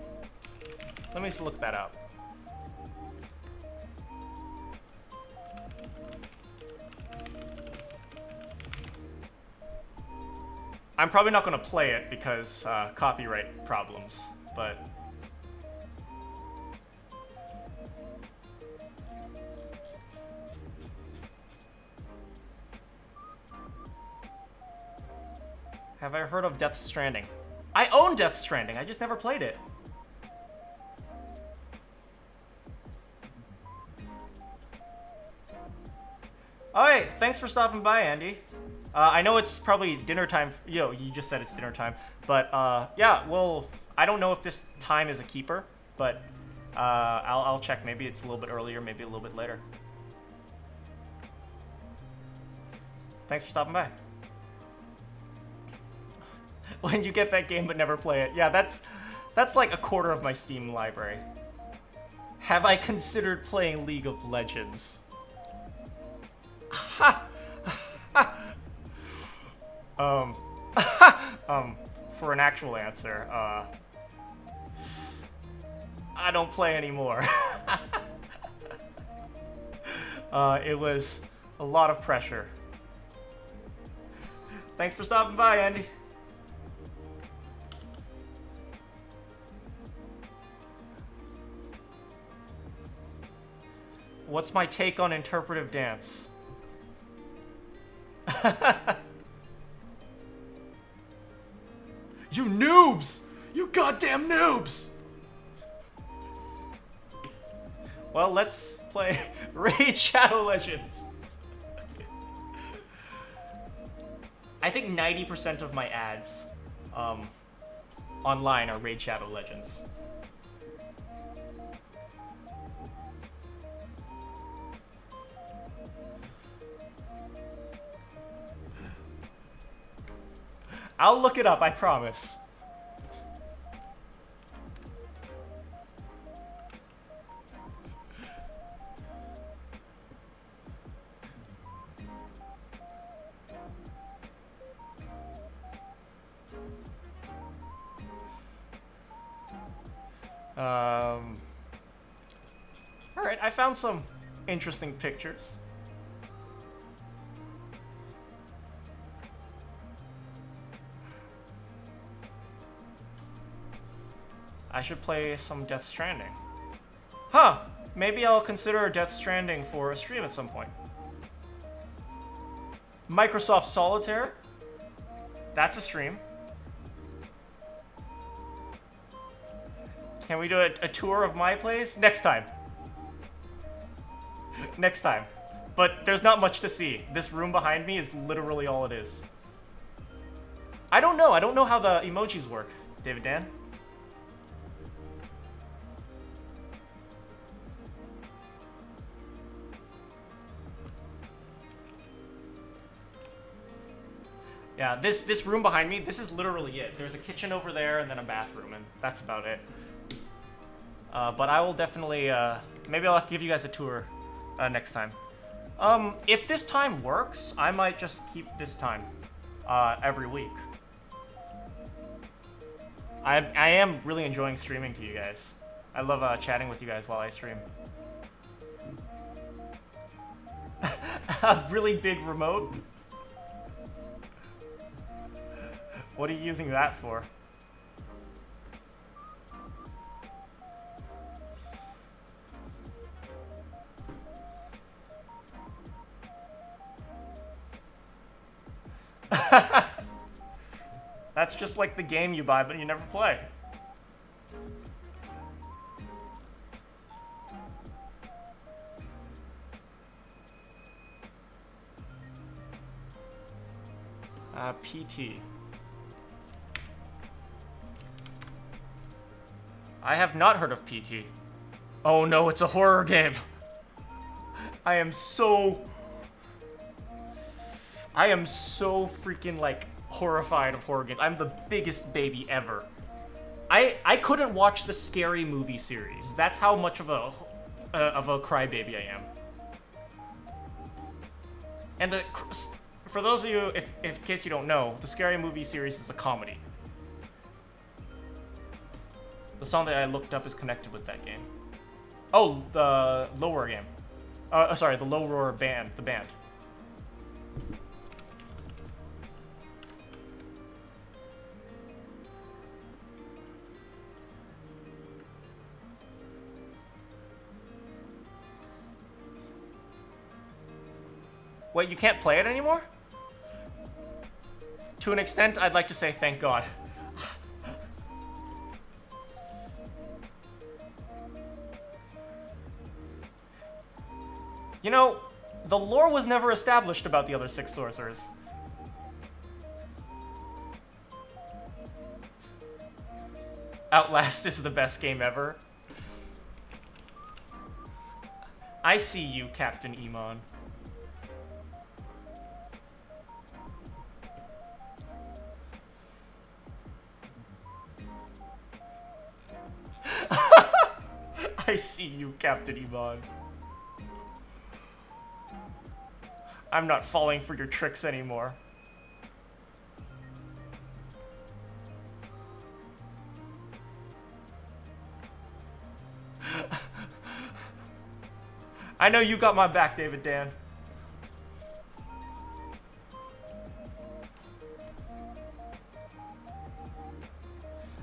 Let me look that up. I'm probably not going to play it because uh, copyright problems, but Have I heard of Death Stranding? I own Death Stranding, I just never played it. Alright, thanks for stopping by, Andy. Uh, I know it's probably dinner time. Yo, you just said it's dinner time. But, uh, yeah, well, I don't know if this time is a keeper, but uh, I'll, I'll check. Maybe it's a little bit earlier, maybe a little bit later. Thanks for stopping by. [laughs] when you get that game but never play it. Yeah, that's that's like a quarter of my Steam library. Have I considered playing League of Legends? [laughs] um, [laughs] um, for an actual answer, uh, I don't play anymore. uh, it was a lot of pressure. Thanks for stopping by, Andy. What's my take on interpretive dance? [laughs] you noobs! You goddamn noobs! Well, let's play [laughs] Raid Shadow Legends. I think 90% of my ads um, online are Raid Shadow Legends. I'll look it up, I promise. Um, all right, I found some interesting pictures. I should play some Death Stranding. Huh, maybe I'll consider Death Stranding for a stream at some point. Microsoft Solitaire. That's a stream. Can we do a, a tour of my place? Next time. Next time. But there's not much to see. This room behind me is literally all it is. I don't know. I don't know how the emojis work, David Dan. Yeah, this this room behind me, this is literally it. There's a kitchen over there and then a bathroom, and that's about it. Uh, but I will definitely, uh, maybe I'll give you guys a tour uh, next time. Um, if this time works, I might just keep this time uh, every week. I, I am really enjoying streaming to you guys. I love uh, chatting with you guys while I stream. [laughs] a really big remote? What are you using that for? [laughs] That's just like the game you buy but you never play. Uh, PT. I have not heard of PT. Oh no, it's a horror game. I am so... I am so freaking, like, horrified of horror games. I'm the biggest baby ever. I I couldn't watch the scary movie series. That's how much of a uh, of a crybaby I am. And the for those of you, if, if in case you don't know, the scary movie series is a comedy. The song that I looked up is connected with that game. Oh, the Low Roar game. Uh, sorry, the Low Roar band, the band. Wait, you can't play it anymore? To an extent, I'd like to say thank God. You know, the lore was never established about the other six sorcerers. Outlast [laughs] is the best game ever. I see you, Captain Emon. [laughs] I see you, Captain Ivan. I'm not falling for your tricks anymore. [laughs] I know you got my back, David Dan.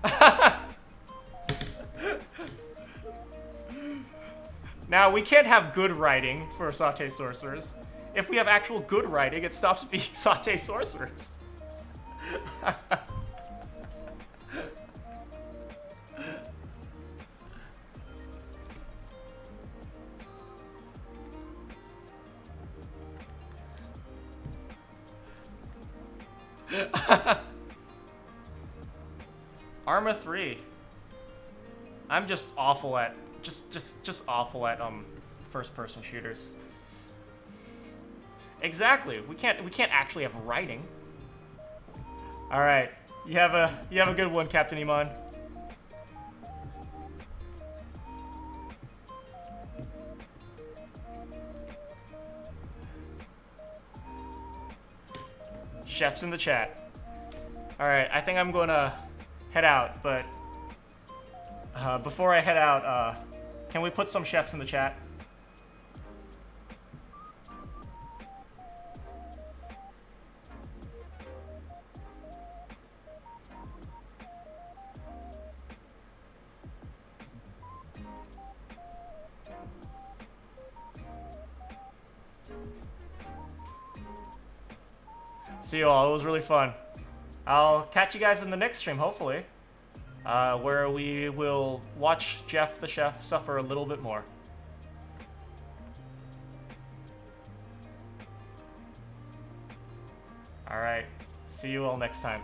[laughs] Now, we can't have good writing for Saute Sorcerers. If we have actual good writing, it stops being [laughs] Saute Sorcerers. [laughs] Arma 3. I'm just awful at just just just awful at um first person shooters. Exactly. We can't we can't actually have writing. All right. You have a you have a good one, Captain Iman. Chef's in the chat. All right, I think I'm gonna head out, but uh, before I head out, uh, can we put some chefs in the chat? See you all. It was really fun. I'll catch you guys in the next stream, hopefully, uh, where we will watch Jeff the chef suffer a little bit more. All right. See you all next time.